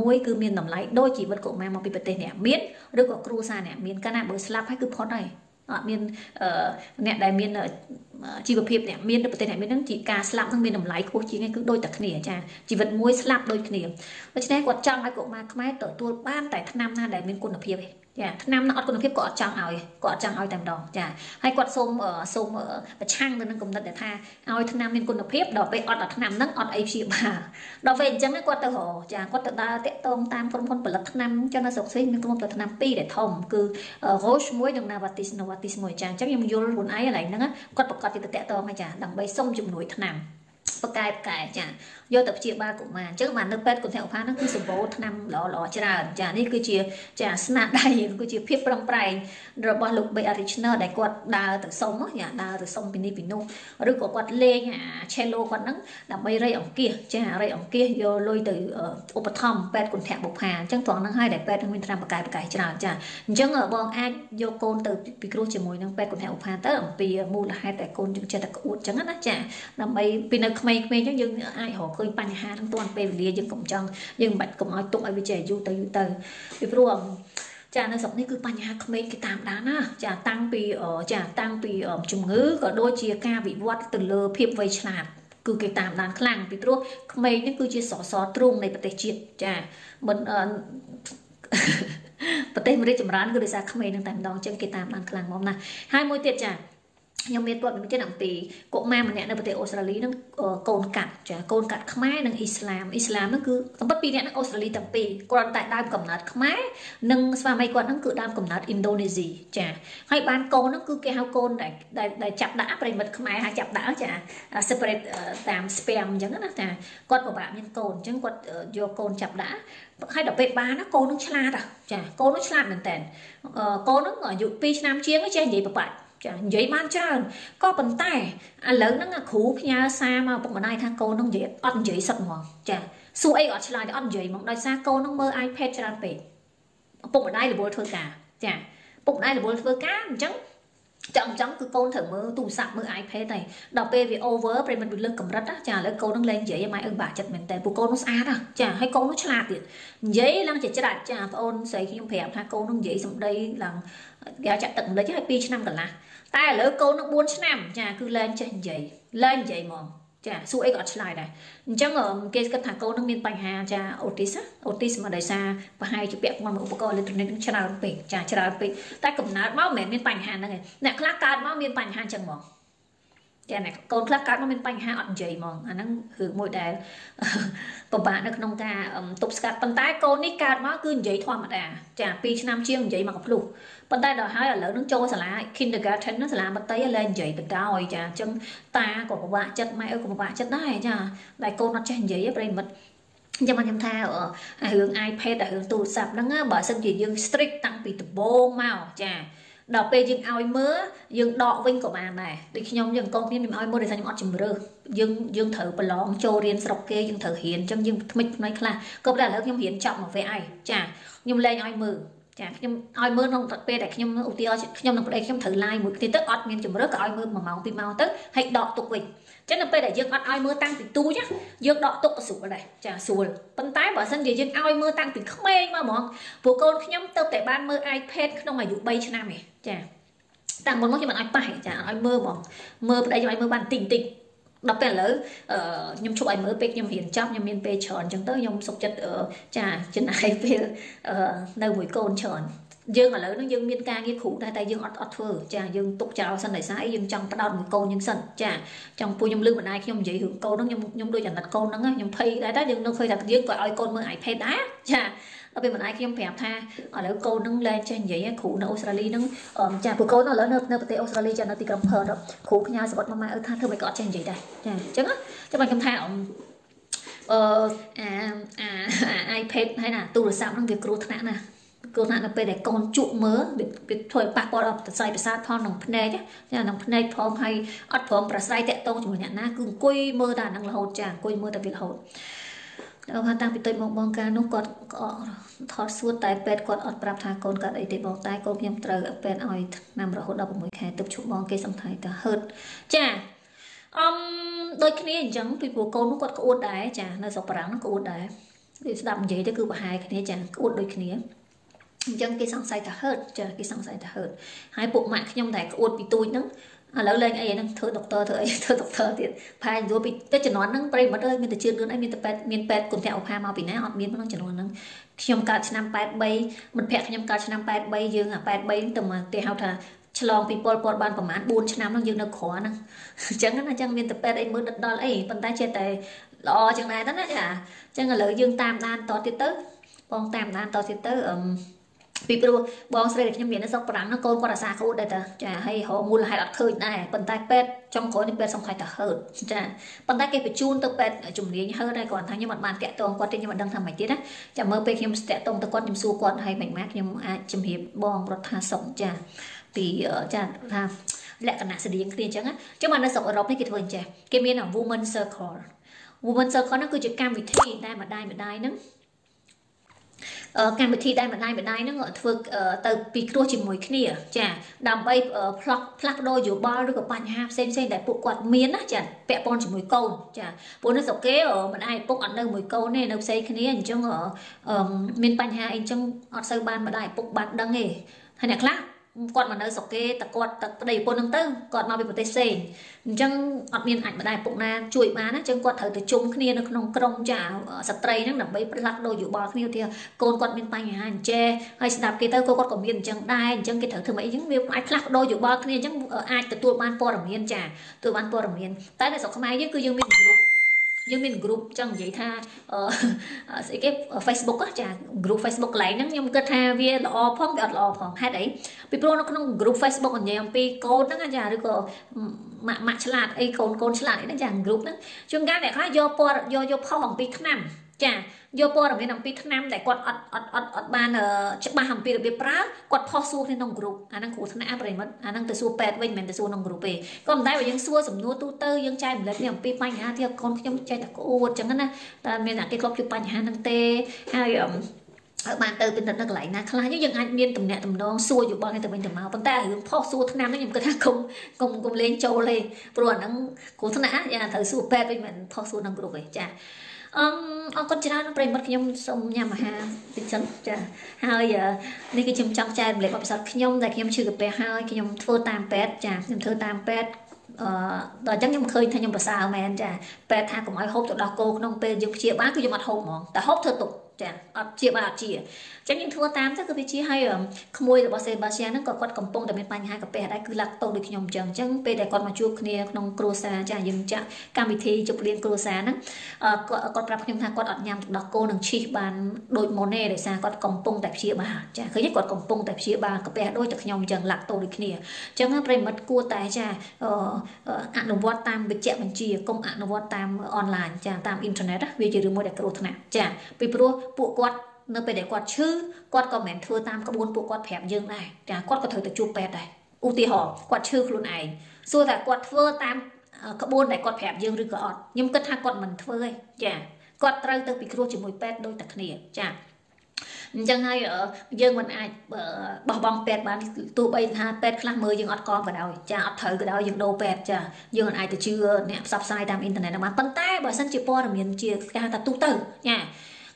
មួយគឺមានតម្លៃដូចជីវិតកុមារមកពីប្រទេសអ្នកមានឬក៏គ្រួសារអ្នកមានកាលណាបើស្លាប់ហើយគឺផុតហើយអត់មានអ្នកដែលមានជីវភាពអ្នកមាននៅប្រទេសអ្នកមានហ្នឹងការស្លាប់ហ្នឹងមានតម្លៃខ្ពស់ជាងគឺដូចតែគ្នាចាជីវិតមួយស្លាប់ដូចគ្នាដូច្នេះគាត់ចង់ឲ្យកុមារខ្មែរទទួលបានតែថ្នាំណាដែលមានគុណភាពទេ ចាឆ្នាំនឹងអត់គុណភាពក៏អត់ចង់ឲ្យក៏អត់ចង់ឲ្យតែម្ដងចាហើយគាត់សូមសូមប្រឆាំងទៅនឹងគំនិតដែលថាឲ្យឆ្នាំមានគុណភាពដល់ពេលអត់ដល់ឆ្នាំហ្នឹងអត់អីព្យាបាលដល់ពេលអញ្ចឹងគាត់ទៅរចាគាត់ទៅដើរតាក់ទងតាមក្រុមហ៊ុនផលិតឆ្នាំចឹងនៅស្រុកស្រីមានក្រុមហ៊ុនផលិតឆ្នាំពីរដែលធំគឺ Roche មួយនិង Novartis Novartis មួយចាអញ្ចឹងខ្ញុំយល់ខ្លួនឯងកន្លែងហ្នឹងគាត់ប្រកាសទៅតាក់ទងហើយចាដើម្បីសុំជំនួយឆ្នាំបកែបកែចា យកទៅព្យាបាលកុមារអញ្ចឹងបាននៅពេទ្យគុណធឧបាហ្នឹងគឺសម្បូរថ្នាំល្អល្អច្រើនចានេះគឺជាចាស្នាដៃគឺជាភាពប្រឹងប្រែងរបស់លោក Bay Original ដែលគាត់ដើរទៅសុំចាដើរទៅសុំពីនេះពីនោះឬក៏គាត់លេងអា cello គាត់ហ្នឹងដើម្បីរៃអង្គាសចារៃអង្គាសយកលុយទៅឧបត្ថម្ភពេទ្យគុណធបុផាអញ្ចឹងត្រង់ហ្នឹងហើយដែលពេទ្យនឹងមានថ្នាំបកែបកែច្រើនចាអញ្ចឹងបងអាចយកកូនទៅពិគ្រោះជាមួយនឹងពេទ្យគុណធបុផាទៅអំពីមូលហេតុដែលកូនយើងចិត្តតែក្អួតអញ្ចឹងណាចាដើម្បីពីនៅក្មេងៗអញ្ចឹងយើងអាចរកឃើញបញ្ហាហ្នឹងទាន់ពេលវេលាយើងកុំចង់យើងមិនបាច់កុំឲ្យទុកឲ្យវាចេះយូរទៅយូរទៅពីព្រោះចានៅស្រុកនេះគឺបញ្ហាក្មេងគេតាមដានណាចាតាំងពីចាតាំងពីជំងឺក៏ដូចជាការវិវត្តទៅលើភាពវៃឆ្លាតគឺគេតាមដានខ្លាំងពីព្រោះក្មេងនេះគឺជាសសរទ្រូងនៃប្រទេសជាតិចាមិនប្រទេសអាមេរិកចម្រើនគឺដោយសារក្មេងនឹងតែម្ដងអញ្ចឹងគេតាមដានខ្លាំងមកណាហើយមួយទៀតចា ខ្ញុំមានព័ត៌មានអំពីកុមារម្នាក់នៅប្រទេសអូស្ត្រាលីហ្នឹងកូនកាត់ចាកូនកាត់ខ្មែរនិងអ៊ីស្លាមអ៊ីស្លាមហ្នឹងគឺសម្បត្តិពីរនាក់ហ្នឹងអូស្ត្រាលីទាំងពីរគាត់តែដើមកំណើតខ្មែរនិងស្វាមីគាត់ហ្នឹងគឺដើមកំណើតឥណ្ឌូនេស៊ីចាហើយបានកូនហ្នឹងគឺគេហៅកូនដែលដែលចាប់ដាក់ប្រិមិត្តខ្មែរហៅចាប់ដាក់ចា separate តាម spam អញ្ចឹងណាចាគាត់ពិបាកមានកូនអញ្ចឹងគាត់យកកូនចាប់ដាក់ហើយដល់ពេលបានណាកូននឹងឆ្លាតចាកូននឹងឆ្លាតមែនតើកូននឹងអាយុ2ឆ្នាំជាងចេះនិយាយប្របាច់ ចានិយាយបានច្រើនក៏ប៉ុន្តែឥឡូវហ្នឹងគ្រូផ្ញើសារមកពុកម្ដាយថាកូនហ្នឹងនិយាយអត់និយាយសឹកហ្មងចាសួរអីក៏អត់ឆ្លើយអត់និយាយហ្មងដោយសារកូនហ្នឹងមើល iPad ច្រើនពេកពុកម្ដាយរវល់ធ្វើការចាពុកម្ដាយរវល់ធ្វើការអញ្ចឹងចាំចាំគឺកូនត្រូវមើលទូរស័ព្ទមើល iPad ហើយដល់ពេលវា over ប្រិមិត្តវាលើកកម្រិតចាឥឡូវកូននឹងលែងនិយាយម៉ែឪបាក់ចិត្តមែនតើពួកកូននោះស្អាតចាហើយកូននោះឆ្លាតទៀតនិយាយឡើងជាច្រាច់ចាបងអូនស្រីខ្ញុំប្រាប់ថាកូននោះនិយាយសំដីឡើងគេចាក់ទឹកម្លេចហើយ2ឆ្នាំកន្លះ តែឥឡូវកូននឹង4ឆ្នាំចាគឺលែងចេះនិយាយលែងនិយាយហ្មងចាសួរអីក៏អត់ឆ្លើយដែរអញ្ចឹងគេគិតថាកូននឹងមានបញ្ហាចាអូទីសអូទីសមកដោយសារប្រហែលជាពាក់ព័ន្ធនឹងឧបករណ៍អេឡិចត្រូនិកនឹងច្រើនពេកចាច្រើនពេកតែកំណើតមកមិនមែនមានបញ្ហាហ្នឹងទេអ្នកខ្លះកើតមកមានបញ្ហាអញ្ចឹងហ្មង ចាអ្នកកូនខ្លះកើតមកមានបញ្ហាអត់និយាយហ្មងអាហ្នឹងរឿងមួយដែលពិបាកនៅក្នុងការទប់ស្កាត់ប៉ុន្តែកូននេះកើតមកគឺនិយាយធម្មតាចា2ឆ្នាំជាងនិយាយមកកំភ្លុះប៉ុន្តែដល់ហើយឥឡូវនឹងចូលសាលា kindergarten ណាសាលាបតីលែងនិយាយទៅដោយចាអញ្ចឹងតាក៏ពិបាកចិត្តម៉ែឪក៏ពិបាកចិត្តដែរចាតែកូនអត់ចេះនិយាយទេប្រិមិត្តចាំមកខ្ញុំថារឿង iPad រឿងទូរស័ព្ទហ្នឹងបើសិនជាយើង strict តាំងពីដំបូងមកចា ដល់ពេលយើងឲ្យមើលយើងដកវិញក៏បានដែរដូចខ្ញុំយើងកូនខ្ញុំខ្ញុំឲ្យមើលដោយសារខ្ញុំអត់ជំរឿយើងយើងត្រូវប្រឡងចូលរៀនស្រុកគេយើងត្រូវរៀនអញ្ចឹងយើងថ្មិចផ្នែកខ្លះក៏ប៉ុន្តែឥឡូវខ្ញុំរៀនចប់មកវាឯងចាខ្ញុំលែងឲ្យមើលចាខ្ញុំឲ្យមើលក្នុងពេលដែលខ្ញុំឧទាហរណ៍ខ្ញុំនឹងប្តីខ្ញុំត្រូវ live មួយគ្នាទៅអត់មានជំរឿក៏ឲ្យមើល1ម៉ោង2ម៉ោងទៅហើយដកទុកវិញ ចឹងនៅពេលដែលយើងអត់ឲ្យមើលតាំងពីទូចយើងដកទុកក៏ស្រួលដែរចាស្រួលប៉ុន្តែបើសិនជាយើងឲ្យមើលតាំងពីក្មេងមកហ្មងព្រោះកូនខ្ញុំទៅតែបានមើល iPad ក្នុងអាយុ3ឆ្នាំឯងចាតាំងមុនមកខ្ញុំមិនឲ្យប៉ះចាឲ្យមើលហ្មងមើលប្តីខ្ញុំឲ្យមើលបានតិចតិចដល់ពេលឥឡូវខ្ញុំជប់ឲ្យមើលពេលខ្ញុំរៀនចប់ខ្ញុំមានពេលច្រើនអញ្ចឹងទៅខ្ញុំសុខចិត្តចាចំណាយពេលនៅមួយកូនច្រើន យើងឥឡូវហ្នឹងយើងមានការងារគ្រូតែតែយើងអត់អត់ធ្វើចាយើងទុកចោលសិនដោយសារអីយើងចង់ផ្ដោតមួយកូនយើងសិនចាចង់ពួកខ្ញុំលឺម្ដាយខ្ញុំនិយាយរឿងកូនហ្នឹងខ្ញុំខ្ញុំដូចអាណិតកូនហ្នឹងខ្ញុំភ័យដែរតែយើងនៅឃើញថាយើងក៏ឲ្យកូនមើល iPad ដែរចាដល់ពេលម្ដាយខ្ញុំប្រាប់ថាឥឡូវកូននឹងលែងចេះនិយាយគ្រូនៅអូស្ត្រាលីនឹងចាព្រោះកូនឥឡូវនៅនៅប្រទេសអូស្ត្រាលីចានៅទីក្រុងផឺតគ្រូផ្ញើសវត្តមកម៉ែឪថាធ្វើមិនក៏អត់ចេះនិយាយដែរចាអញ្ចឹងចាំខ្ញុំថាអឺអាអា iPad ហើយណាទូរស័ព្ទហ្នឹងវាគ្រោះថ្នាក់ណា គ្រោះថ្នាក់នៅពេលដែលកូនជក់មើលវាធ្វើឲ្យប៉ះពាល់ដល់សរសៃប្រសាទផងក្នុងភ្នែកចាក្នុងភ្នែកផងហើយអត់ព្រមប្រស្រ័យតាក់ទងជាមួយអ្នកណាគឺអង្គុយមើលតែអាហ្នឹងរហូតចាអង្គុយមើលតែវារហូតដល់ថាតាំងពីតូចមកបងការនោះគាត់ថតសួរតែពេទ្យគាត់អត់ប្រាប់ថាកូនកើតអីទេបងតែកូនខ្ញុំត្រូវពេទ្យឲ្យឆ្នាំរហូតដល់6ខែទឹកឈប់បងគេសង្ស័យថាហឺតចាអមដូចគ្នាអញ្ចឹងពីព្រោះកូននោះគាត់ក្អួតដែរចានៅស្រុកបារាំងនោះក្អួតដែរគេស្ដាប់និយាយទៅគឺប្រហែលគ្នាចាក្អួតដូចគ្នា អញ្ចឹងគេសង្ស័យថាហឺតចាគេសង្ស័យថាហឺតហើយពួកម៉ាក់ខ្ញុំដែលក្អួតពីទូចហ្នឹងឥឡូវលេងអីហ្នឹងធ្វើដុកទ័រធ្វើអីធ្វើដុកទ័រទៀតផែយល់ពីតែជំនាន់ហ្នឹងប្រិមត្តអើយមានតែជឿនលឿនអីមានតែពេទ្យមានពេទ្យគុណធាឧផាមកពីណាអត់មានក្នុងជំនាន់ហ្នឹងខ្ញុំកើតឆ្នាំ83មិត្តភក្តិខ្ញុំកើតឆ្នាំ83យើងអា83ទៅមកគេហៅថាឆ្លងពីពលពតបានប្រហែល4ឆ្នាំហ្នឹងយើងនៅក្រហ្នឹងអញ្ចឹងណាអញ្ចឹងមានតែពេទ្យអីមើលដិតដល់អីប៉ុន្តែចេះតែល្អចឹងដែរទៅណាចាអញ្ចឹងឥឡូវយើងតាមដានតទៀតទៅបងតាមដានតទៀតទៅអឺ ពីព្រោះបងស្រីដែលខ្ញុំមាននៅស្រុកប្រាំងនោះកូនគាត់អាសាក្អួតដែរតាចាហើយរកមូលហេតុអត់ឃើញដែរប៉ុន្តែពេទ្យចុងក្រោយនេះពេទ្យសង្ខេបថាហឺតចាប៉ុន្តែគេបញ្ជូនទៅពេទ្យជំនាញហឺតដែរគាត់ថាខ្ញុំអត់បានតាក់ទងគាត់ទេខ្ញុំអត់ដឹងថាម៉េចទៀតណាចាំមើលពេលខ្ញុំតាក់ទងទៅគាត់ខ្ញុំសួរគាត់ហើយមិនម៉ាក់ខ្ញុំអាចជំរាបបងរដ្ឋាសុខចាពីចាថាលក្ខណៈស្តៀងគ្នាអញ្ចឹងចឹងមកនៅស្រុកអឺរ៉ុបនេះគេធ្វើអញ្ចេះគេមាន woman circle woman circle ហ្នឹងគឺជាកម្មវិធីដែលម្ដាយម្ដាយហ្នឹង កម្មវិធីដែលម្ដាយម្ដាយហ្នឹងធ្វើទៅពីគ្រោះជាមួយគ្នាចាដើម្បីផ្លាស់ផ្លាស់ប្ដូរយោបល់ឬក៏បញ្ហាផ្សេងផ្សេងដែលពួកគាត់មានណាចាពាក់ព័ន្ធជាមួយកូនចាព្រោះនៅស្រុកគេម្ដាយឪពុកអត់នៅមួយកូនទេនៅផ្សេងគ្នាអញ្ចឹងមានបញ្ហាអីអញ្ចឹងអត់សូវបានម្ដាយឪពុកបានដឹងទេហើយអ្នកខ្លះ គាត់មកនៅស្រុកគេតែគាត់តែប្តីប្រពន្ធហ្នឹងទៅគាត់មកពីប្រទេសផ្សេងអញ្ចឹងអត់មានអាចម្ដាយពុកណាជួយបានណាអញ្ចឹងគាត់ត្រូវទៅជុំគ្នានៅក្នុងក្រុមចាស្ត្រីហ្នឹងដើម្បីផ្លាស់ដូរយោបល់គ្នាទៅកូនគាត់មានបញ្ហាអញ្ចេះហើយស្ដាប់គេទៅគាត់ក៏មានអញ្ចឹងដែរអញ្ចឹងគេត្រូវធ្វើម៉េចអញ្ចឹងវាអាចផ្លាស់ដូរយោបល់គ្នាអញ្ចឹងអាចទទួលបានព័ត៌មានចាទទួលបានព័ត៌មានតែនៅស្រុកខ្មែរយើងគឺយើងមានក្រុម យើងមាន group ចង់និយាយថាស្អីគេ Facebook ចា group Facebook កន្លែងហ្នឹងខ្ញុំគិតថាវាល្អផងវាអត់ល្អផងហេតុអីពីព្រោះនៅក្នុង group Facebook និយាយអំពីកូនហ្នឹងចាឬក៏ម៉ាក់ម៉ាក់ឆ្លាតអីកូនកូនឆ្លាតអីហ្នឹងចា group ហ្នឹងជួនកាលអ្នកខ្លះយកពណ៌យកយកផុសអំពីឆ្នាំ ចាយកព័ត៌មានអំពីឆ្នាំដែលគាត់អត់អត់អត់អត់បានច្បាស់អំពីរបៀបប្រើគាត់ផុសសួរគ្នាក្នុងក្រុមអាហ្នឹងគ្រូថ្នាក់ប្រិមិត្តអាហ្នឹងទៅសួរពេទ្យវិញមិនមែនទៅសួរក្នុងក្រុមទេក៏មិនដែរបើយើងសួរសំណួរទូទៅយើងចែកម្លែកនេះអំពីបញ្ហាที่កូនខ្ញុំចេះតែក្អួតអញ្ចឹងណាតែមានអ្នកគេធ្លាប់ជួបបញ្ហាហ្នឹងទេហើយហើយបានទៅពិនិត្យនៅកន្លែងណាខ្លះយើងអាចមានតំណែងតំណងសួរយោបល់គ្នាទៅវិញទៅមកប៉ុន្តែរឿងផុសសួរឆ្នាំនេះខ្ញុំគិតថាគុំគុំគុំលេងចូលទេព្រោះអាហ្នឹងគ្រូថ្នាក់យ៉ាងត្រូវសួរពេទ្យវិញមិនផុសសួរក្នុងក្រុមទេចា អឺអរគុណច្រើនប្រិមិត្តខ្ញុំសូមញ៉ាំអាហារតិចសិនចាហើយនេះគឺខ្ញុំចង់ចែករំលែកបទពិសោធន៍ខ្ញុំដែលខ្ញុំឈឺកាពះហើយខ្ញុំធ្វើតាមពេទ្យចាខ្ញុំធ្វើតាមពេទ្យអឺដល់អញ្ចឹងខ្ញុំឃើញថាខ្ញុំប្រសើរមែនចាពេទ្យថាកុំឲ្យហូបទៅដោះគោក្នុងពេលយើងព្យាបាលគឺខ្ញុំអត់ហូបហ្មងតែហូបធ្វើទុកចាអត់ជាបានអត់ជា ចឹងយើងធ្វើតាមទៅគឺវាជាហើយក្មួយរបស់សេបាស្យាហ្នឹងក៏គាត់កំពុងតែមានបញ្ហាកាពះដែរគឺឡាក់តូដូចខ្ញុំចឹងចឹងពេលដែលគាត់មកជួបគ្នាក្នុងគ្រួសារចាយើងចាក់កម្មវិធីជប់លៀងគ្រួសារហ្នឹងគាត់ប្រាប់ខ្ញុំថាគាត់អត់ញ៉ាំទឹកដោះគោនឹងឈីសបានដូចមុនទេដោយសារគាត់កំពុងតែព្យាបាលចាឃើញគាត់កំពុងតែព្យាបាលកាពះដូចតែខ្ញុំចឹងឡាក់តូដូចគ្នាចឹងប្រិមិត្តគួរតែចាអនុវត្តតាមវិជ្ជបញ្ជាកុំអនុវត្តតាមអនឡាញចាតាមអ៊ីនធឺណិតវាជារឿងមួយដែលគ្រោះថ្នាក់ចាពីព្រោះពួកគាត់ នៅពេលដែលគាត់ឈឺគាត់ក៏មិនមែនធ្វើតាមក្បួនពួកគាត់ប្រាប់យើងដែរចាគាត់ក៏ត្រូវទៅជួបពេទ្យដែរឧទាហរណ៍គាត់ឈឺខ្លួនឯងសួរថាគាត់ធ្វើតាមក្បួនដែលគាត់ប្រាប់យើងឬក៏អត់ខ្ញុំគិតថាគាត់មិនធ្វើទេចាគាត់ត្រូវទៅពិគ្រោះជាមួយពេទ្យដូចតែគ្នាចាអញ្ចឹងហើយយើងមិនអាចបោះបង់ពេទ្យបានទោះបីថាពេទ្យខ្លះមើលយើងអត់កងក៏ដោយចាអត់ត្រូវក៏ដោយយើងដូរពេទ្យចាយើងមិនអាចទៅជឿអ្នកផ្សព្វផ្សាយតាមអ៊ីនធឺណិតបានប៉ុន្តែបើសិនជាព័ត៌មានជាគេហៅថាទូទៅចា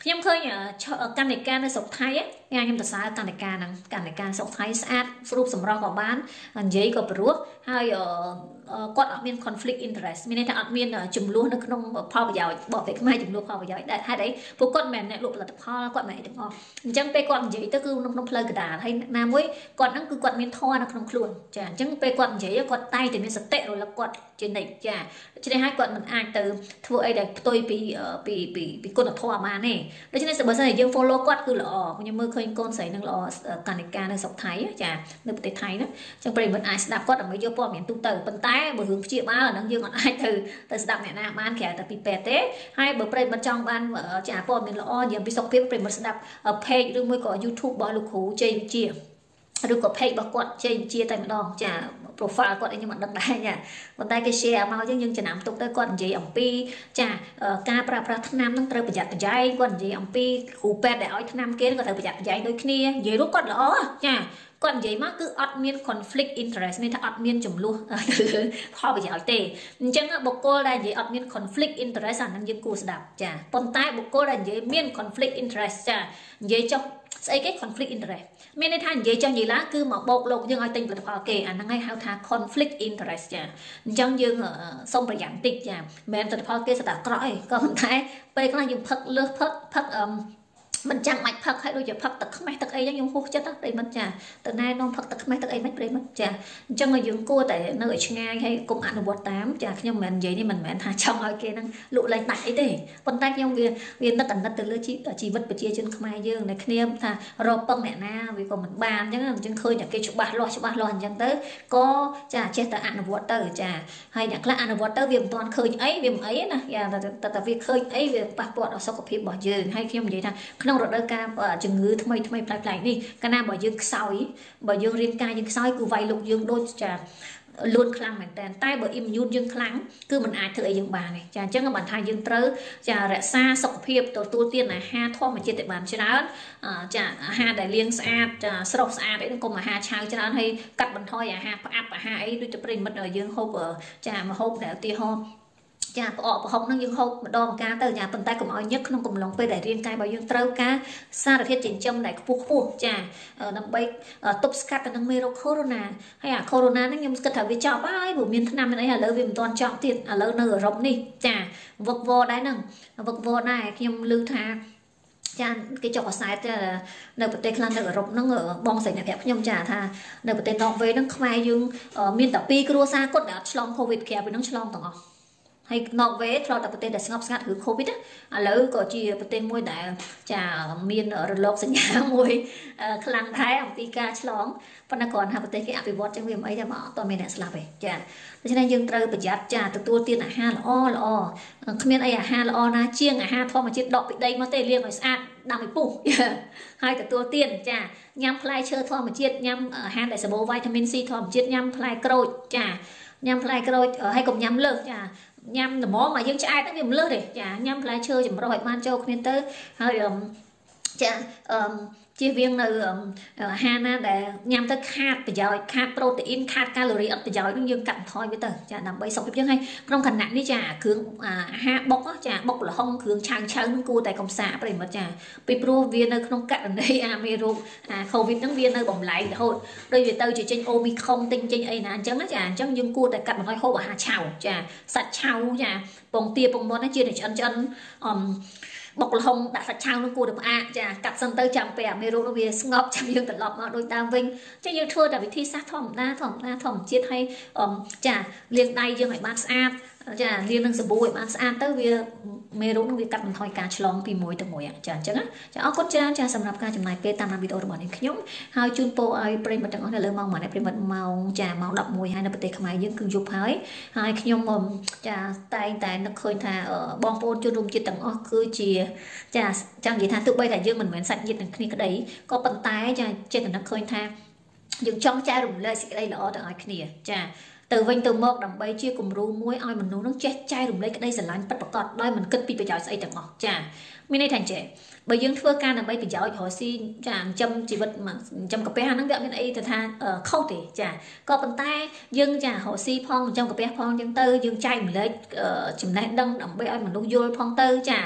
ខ្ញុំឃើញកម្មនិការនៅស្រុកថៃញ៉ាំខ្ញុំសរសើរកម្មនិការហ្នឹងកម្មនិការស្រុកថៃស្អាតស្រូបសម្រស់ក៏បាននិយាយក៏ព្រោះហើយ គាត់អត់មាន conflict interest មានន័យថាអត់មានចំនួននៅក្នុងផលប្រយោជន៍បកពេលខ្មែរចំនួនផលប្រយោជន៍ដែរហេតុអីពួកគាត់មិនមែនអ្នកលក់ផលិតផលគាត់មិនអីទាំងអស់អញ្ចឹងពេលគាត់និយាយទៅគឺក្នុងផ្លូវកដាលហើយណាមួយគាត់ហ្នឹងគឺគាត់មានធម៌នៅក្នុងខ្លួនចាអញ្ចឹងពេលគាត់និយាយគាត់តែងតែមានសតិរលឹកគាត់ជានិច្ចចាដូច្នេះហើយគាត់មិនអាចទៅធ្វើអីដែលផ្ទុយពីពីពីពីគុណធម៌បានទេដូច្នេះបើសិនជាយើង follow គាត់គឺល្អខ្ញុំមើលឃើញកូនស្រីនឹងល្អកណិកានៅស្រុកថៃចានៅប្រទេសថៃហ្នឹងអញ្ចឹងប្រិមត្តអាចស្ដាប់គាត់ដើម្បីយកព័ត៌មានទូទៅប៉ុន្តែបើរឿងព្យាបាលអាហ្នឹងយើងអត់អាចទៅទៅស្ដាប់អ្នកណាបានក្រៅតែពីពេទ្យទេហើយបើប្រិមត្តចង់បានចាព័ត៌មានល្អនិយាយពីសុខភាពប្រិមត្តស្ដាប់ page ឬមួយក៏ YouTube របស់លោកគ្រូជ័យវិជាឬក៏ page របស់គាត់ជ័យវិជាតែម្ដងចា profile គាត់ខ្ញុំអត់ដឹងដែរចាប៉ុន្តែគេ share មកយើងយើងចំណាំទុកទៅគាត់និយាយអំពីចាការប្រើប្រាស់ថ្នាំនឹងត្រូវប្រយ័ត្នប្រយែងគាត់និយាយអំពីគ្រូពេទ្យដែលឲ្យថ្នាំគេក៏ត្រូវប្រយ័ត្នប្រយែងដូចគ្នានិយាយរូបគាត់ល្អចា គាត់និយាយមកគឺអត់មាន conflict interest មានថាអត់មានចំនួនទៅលើផលប្រយោជន៍ទេអញ្ចឹងបុគ្គលដែលនិយាយអត់មាន conflict interest អាហ្នឹងយើងគួរស្ដាប់ចាប៉ុន្តែបុគ្គលដែលនិយាយមាន conflict interest ចានិយាយចុះស្អីគេ conflict interest មានន័យថានិយាយចុះនិយាយឡើងគឺមកបោកលោកយើងឲ្យទិញផលិតផលគេអាហ្នឹងហើយហៅថា conflict interest ចាអញ្ចឹងយើងសូមប្រយ័ត្នតិចចាមិនមែនផលិតផលគេស្ដាប់ក្រក់ទេក៏ប៉ុន្តែពេលខ្លះយើងផឹកលើសផឹកផឹកអឺ មិនចាំបាច់ផឹកឲ្យដូចជាផឹកទឹកខ្មេះទឹកអីចឹងខ្ញុំហួសចិត្តប្រិមិត្តចាទៅណែនាំផឹកទឹកខ្មេះទឹកអីមិនប្រិមិត្តចាអញ្ចឹងយើងគួរតែនៅឲ្យឆ្ងាយហើយកុំអនុវត្តតាមចាខ្ញុំមិនមែននិយាយនេះមិនមែនថាចង់ឲ្យគេនឹងលក់លែងដាច់អីទេប៉ុន្តែខ្ញុំវាវានឹកអាណិតទៅលើជីវិតប្រជាជនខ្មែរយើងដែលគ្នាថារកពឹងអ្នកណាវាក៏មិនបានអញ្ចឹងអញ្ចឹងឃើញតែគេច្បាស់លាស់ច្បាស់លាស់អញ្ចឹងទៅក៏ចាចេះតែអនុវត្តទៅចាហើយអ្នកខ្លះអនុវត្តទៅវាមិនទាន់ឃើញអីវាមិនអីណាយ៉ាតែតែវាឃើញអីវាប៉ះពាល់ដល់សុខភាពរបស់យើងហើយខ្ញុំនិយាយថាក្នុងរដូវកាលជំងឺថ្មីថ្មីប្លែកៗនេះកាលណាបើយើងខ្សោយបើយើងរៀនកាយយើងខ្សោយគឺវាយលុកយើងដូចចាលួនខ្លាំងមែនតើតែបើ immune យើងខ្លាំងគឺมันអាចធ្វើអីយើងបានទេចាអញ្ចឹងបានថាយើងត្រូវចារក្សាសុខភាពទទួលទានអាហារធម្មជាតិឲ្យបានច្រើនចាអាហារដែលលាងស្អាតចាស្រស់ស្អាតអីកុំអាហារឆៅច្រើនហើយកាត់បន្ថយអាហារផ្អាប់អាហារអីដូចជាប្រិមិត្តយើងហូបចាមហូបដែលឧទាហរណ៍ ចាផ្អកប្រហុកហ្នឹងយើងហូបម្ដងម្កាលទៅចាប៉ុន្តែកុំឲ្យញឹកក្នុងកំឡុងពេលដែលរាងកាយរបស់យើងត្រូវការសារធាតុចិញ្ចឹមដែលខ្ពស់ខ្ពស់ចាដើម្បីទប់ស្កាត់ទៅនឹងមេរោគ Corona ហើយអា Corona ហ្នឹងខ្ញុំគិតថាវាចប់ហើយព្រោះមានថ្នាំមានអីឥឡូវវាមិនទាន់ចប់ទៀតឥឡូវនៅអឺរ៉ុបនេះចាវឹកវរដែរហ្នឹងវឹកវរដែរខ្ញុំឮថាចាគេចុះខ្សែទៅនៅប្រទេសខ្លះនៅអឺរ៉ុបហ្នឹងបងស្រីអ្នកប្រាប់ខ្ញុំចាថានៅប្រទេសណ័រវេហ្នឹងខ្មែរយើងមានតែ2គ្រួសារគាត់ដែលអត់ឆ្លងកូវីដក្រៅពីហ្នឹងឆ្លងទាំងអស់ ហើយ Norway ធ្លាប់តែប្រទេសដែលស្ងប់ស្ងាត់គឺ Covid ឥឡូវក៏ជាប្រទេសមួយដែលចាមានរលកសញ្ញាមួយខ្លាំងដែរអំពីការឆ្លងប៉ុន្តែគ្រាន់ថាប្រទេសគេអភិវឌ្ឍចឹងវាមិនអីទេមកអត់មានអ្នកស្លាប់ទេចាដូច្នេះយើងត្រូវប្រយ័ត្នចាទទួលទានអាហារល្អល្អគ្មានអីអាហារល្អណាជាងអាហារធម្មជាតិដកពីដីមកទេលាងឲ្យស្អាតដាំឲ្យពុះហើយទទួលទានចាញ៉ាំផ្លែឈើធម្មជាតិញ៉ាំអាហារដែលសម្បូរវីតាមីន C ធម្មជាតិញ៉ាំផ្លែក្រូចចាញ៉ាំផ្លែក្រូចហើយកុំញ៉ាំលើសចា ញ៉ាំល្មមមកយើងឆ្អែតហ្នឹងវាមិនលើសទេចាញ៉ាំផ្លែឈើចម្រុះឲ្យបានចូលគ្នាទៅហើយចាអឺ ជៀសវាងនៅអាហារណាដែលញ៉ាំទៅខាតប្រយោជន៍ខាតប្រូតេអ៊ីនខាតកាឡូរីអត់ប្រយោជន៍នឹងយើងកាត់បន្ថយវាទៅចាដើម្បីសុខភាពយើងហើយក្នុងខណៈនេះចាគ្រឿងអាហារបុកចាបុកលហុងគ្រឿងឆៅឆៅនឹងគួរតែកំសាកប្រិមិត្តចាពីព្រោះវានៅក្នុងករណីអាមេរោគអាកូវីដហ្នឹងវានៅបំលែងរហូតដូចវាទៅជាចេញអូមីខុងទិញចេញអីណាអញ្ចឹងចាអញ្ចឹងយើងគួរតែកាត់បន្ថយហូបអាហារឆៅចាសាច់ឆៅចាពងទាពងមាន់ជាឆ្អិនឆ្អិនអឺ បុកលហុងដាក់សាច់ឆៅនឹងគួរតែផ្អាកចាកាត់សិនទៅចាំពេលអាមេរោគនោះវាស្ងប់ចាំយើងត្រឡប់មកដូចដើមវិញចាយើងធ្វើតែវិធីសាស្ត្រធម្មតាធម្មតាធម្មជាតិហើយចាលាងដៃយើងឲ្យបានស្អាត ចាលាងនឹងសាប៊ូឲ្យបានស្អាតទៅវាមេរោគនឹងវាកាត់បន្ថយការឆ្លងពីមួយទៅមួយចាអញ្ចឹងចាអរគុណច្រើនចាសម្រាប់ការចំណាយពេលតាមវីដេអូរបស់នេះខ្ញុំហើយជូនពរឲ្យប្រិមត្តទាំងអស់នៅលើម៉ោងម៉ានប្រិមត្តម៉ោងចាម៉ោង11ហើយនៅប្រទេសខ្មែរយើងគឺយប់ហើយហើយខ្ញុំចាតែងតែនឹកឃើញថាបងប្អូនជនរួមជាតិទាំងអស់គឺជាចាចង់និយាយថាទោះបីតែយើងមិនមែនសាច់ញាតិនឹងគ្នាក្តីក៏ប៉ុន្តែចាចេះតែនឹកឃើញថាយើងចង់ចែករំលែកសេចក្តីល្អទៅឲ្យគ្នាចា ទៅវិញទៅមកដើម្បីជាគំរូមួយឲ្យមនុស្សនឹងចេះចែករំលែកក្តីស្រឡាញ់ពិតប្រាកដដោយមិនគិតពីប្រយោជន៍ស្អីទាំងអស់ចាមានន័យថាអញ្ចឹង បើយើងធ្វើការដើម្បីប្រយោជន៍រកស៊ីចាចិញ្ចឹមជីវិតចិញ្ចឹមកាពះហ្នឹងវាអត់មានអីទៅថាខុសទេចាក៏ប៉ុន្តែយើងចារកស៊ីផងចិញ្ចឹមកាពះផងអញ្ចឹងទៅយើងចែកម្លែកចំណេះដឹងដើម្បីឲ្យមនុស្សយល់ផងទៅចា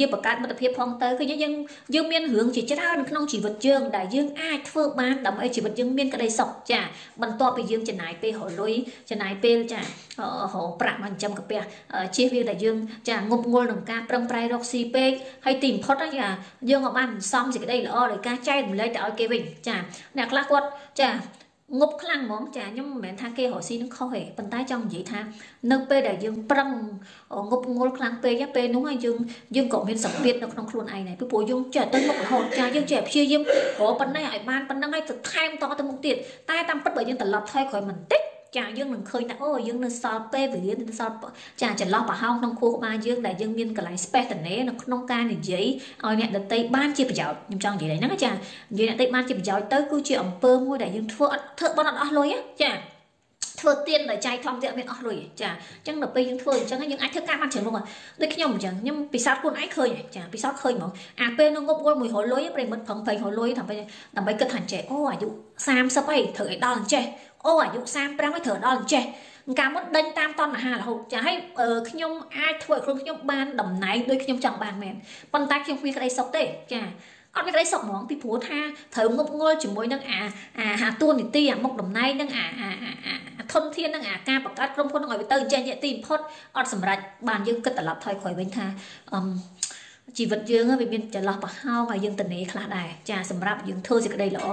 យើងបង្កើតមិត្តភាពផងទៅគឺយើងយើងមានរឿងជាច្រើនក្នុងជីវិតយើងដែលយើងអាចធ្វើបានដើម្បីជីវិតយើងមានក្តីសុខចាបន្ទាប់ពីយើងចំណាយពេលរលុយចំណាយពេលចារកប្រាក់មកចិញ្ចឹមកាពះជៀសវាងតែយើងចាងប់ងល់នឹងការប្រឹងប្រែងរកស៊ីពេកហើយទីបំផុតចាយើងក៏បានសំសេចក្តីល្អដោយការចែករំលែកទៅឲ្យគេវិញចាអ្នកខ្លះគាត់ចាងប់ខ្លាំងហ្មងចាខ្ញុំមិនមែនថាគេរកស៊ីនឹងខុសទេប៉ុន្តែចង់និយាយថានៅពេលដែលយើងប្រឹងងប់ងល់ខ្លាំងពេកពេលនោះហើយយើងយើងក៏មានសម្ពាធនៅក្នុងខ្លួនឯងដែរពីព្រោះយើងចេះទៅមុខរហូតចាយើងចេះព្យាយាមរកប៉ុណ្ណេះឲ្យបានប៉ុណ្ណឹងហើយទៅថែមតទៅមុខទៀតតែតាមពិតបើយើងត្រឡប់ថយក្រោយបន្តិច ចាយើងនឹងឃើញថាអូយើងនៅសល់ពេលវេលានៅសល់ចាចន្លោះប្រហោងក្នុងខួរក្បាលយើងដែលយើងមានកន្លែង space តនេនៅក្នុងការនិយាយឲ្យអ្នកដតីបានជាប្រយោជន៍ខ្ញុំចង់និយាយហ្នឹងចានិយាយអ្នកដតីបានជាប្រយោជន៍ទៅគឺជាអំពើមួយដែលយើងធ្វើអត់ធ្វើបន់អត់អស់លុយចាធ្វើទៀនដោយចៃធម្មតាមានអស់លុយចាអញ្ចឹងដល់ពេលយើងធ្វើអញ្ចឹងយើងអាចធ្វើការបានច្រើនមកដូចខ្ញុំអញ្ចឹងខ្ញុំពិសោធន៍ខ្លួនឯងឃើញចាពិសោធន៍ឃើញហ្មងអាពេលនៅងប់ងល់មួយរលុយប្រិមិត្តប្រឹងប្រែងរលុយដើម្បីដើម្បីគិតថាចេះអូអាយុ30អីត្រូវឲ្យដល់អញ្ចេះ អូអាយុ35ហើយត្រូវដល់អញ្ចេះកាលមុនដេញតាមតណ្ហារហូតចាឲ្យខ្ញុំអាចធ្វើឲ្យខ្លួនខ្ញុំបានតំណែងដូចខ្ញុំចង់បានមែនប៉ុន្តែខ្ញុំគ្មានក្តីសុខទេចាអត់មានក្តីសុខហ្មងពីព្រោះថាត្រូវងប់ងល់ជាមួយនឹងអាអាតួនាទីអាមុខតំណែងនឹងអាអាធនធាននឹងអាការបង្កើតក្រុមហ៊ុននឹងឲ្យវាទៅចេញទីបំផុតអត់សម្រេចបានយើងគិតត្រឡប់ថយក្រោយវិញថាអឺ ជីវិតយើងវាមានចន្លោះប្រហោងហើយយើងតនេខ្លះដែរចាសម្រាប់យើងធ្វើសេចក្តីល្អ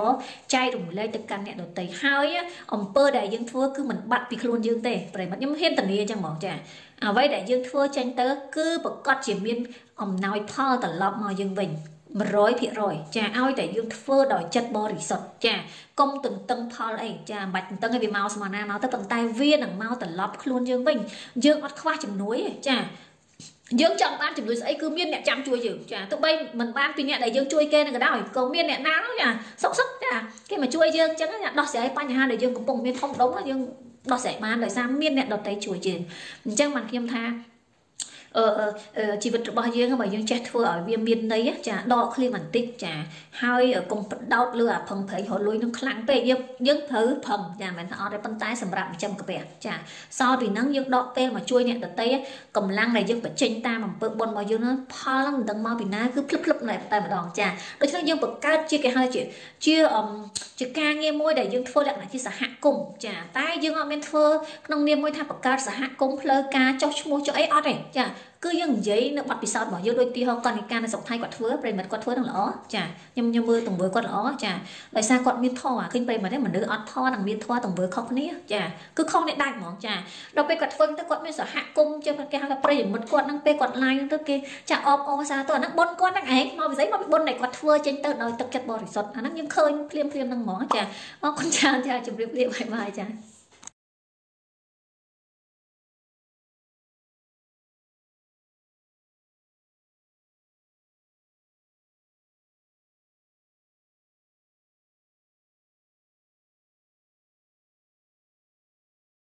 ចែករំលែកទៅកាន់អ្នកដទៃហើយអំពើដែលយើងធ្វើគឺមិនបាត់ពីខ្លួនយើងទេប្រិមត្តខ្ញុំហ៊ានតនេអញ្ចឹងហ្មងចាអ្វីដែលយើងធ្វើចេញទៅ គឺប្រកាសជាមានអំណោយផលត្រឡប់មកយើងវិញ100%ចាឲ្យតែយើងធ្វើដោយចិត្តបរិសុទ្ធចាកុំទន្ទឹងផលអីចាមិនបាច់ទន្ទឹងឲ្យវាមកស្មើណាមកទៅប៉ុន្តែវានឹងមកត្រឡប់ខ្លួនយើងវិញយើងអត់ខ្វះជំនួយទេចា យើងចង់បានជំនួយស្អីគឺមានអ្នកចាំជួយយើងចាទោះបីមិនបានពីអ្នកដែលយើងជួយគេនឹងក៏ដោយក៏មានអ្នកណានោះចាសុកសុកចាគេមកជួយយើងអញ្ចឹងដោះស្រាយបញ្ហាដែលយើងកំពុងមានធំដុំយើងដោះស្រាយបានដោយសារមានអ្នកដតីជួយយើងអញ្ចឹងបានខ្ញុំថាអឺ ជីវិតរបស់យើងបើយើងចេះធ្វើឲ្យវាមានន័យចាដកឃ្លៀងបន្តិចចាហើយកុំបដោតលើអាផឹងប្រៃរលួយនឹងខ្លាំងពេកយើងយើងត្រូវផឹងចាមិនថាអត់ទេប៉ុន្តែសម្រាប់ចិញ្ចឹមកាពះចាសល់ពីហ្នឹងយើងដកពេលមកជួយអ្នកដតីកម្លាំងដែលយើងបញ្ចេញតាមអំពើបុណ្យរបស់យើងហ្នឹងផលហ្នឹងមិនដឹងមកពីណាគឺភ្លឹបភ្លឹបតែតែម្ដងចាដូច្នេះយើងបង្កើតជាគេហៅជាជាជាការងារមួយដែលយើងធ្វើលក្ខណៈជាសហគមន៍ចាតែយើងអត់មានធ្វើក្នុងនាមមួយថាបង្កើតសហគមន៍ផ្លូវការចោះឈ្មោះចុះអីអត់ទេចាគឺយើងនិយាយនៅបទពិសោធន៍របស់យើងដូចទីហោកនិកានៅស្រុកថៃគាត់ធ្វើប្រិមិត្តគាត់ធ្វើនឹងល្អចាខ្ញុំខ្ញុំមើលទង្វើគាត់ល្អចាដោយសារគាត់មានធម៌ឃើញប្រិមិត្តមនុស្សអត់ធម៌និងមានធម៌ទង្វើខុសគ្នាចាគឺខុសនេះដាច់ហ្មងចាដល់ពេលគាត់ធ្វើទៅគាត់មានសហគមន៍ចឹងគេហៅថាប្រិមិត្តគាត់នឹងពេលគាត់ឡាយទៅគេចាអបអរសាទៅអាហ្នឹងបុណ្យគាត់ហ្នឹងឯងមកវិស័យមកពីបុណ្យដែលគាត់ធ្វើចេញទៅដោយទឹកចិត្តបរិសុទ្ធអាហ្នឹងយើងឃើញភ្លាមភ្លាមហ្នឹងហ្មងចាអរគុណច្រើនចាជម្រាបលាបាយបាយចា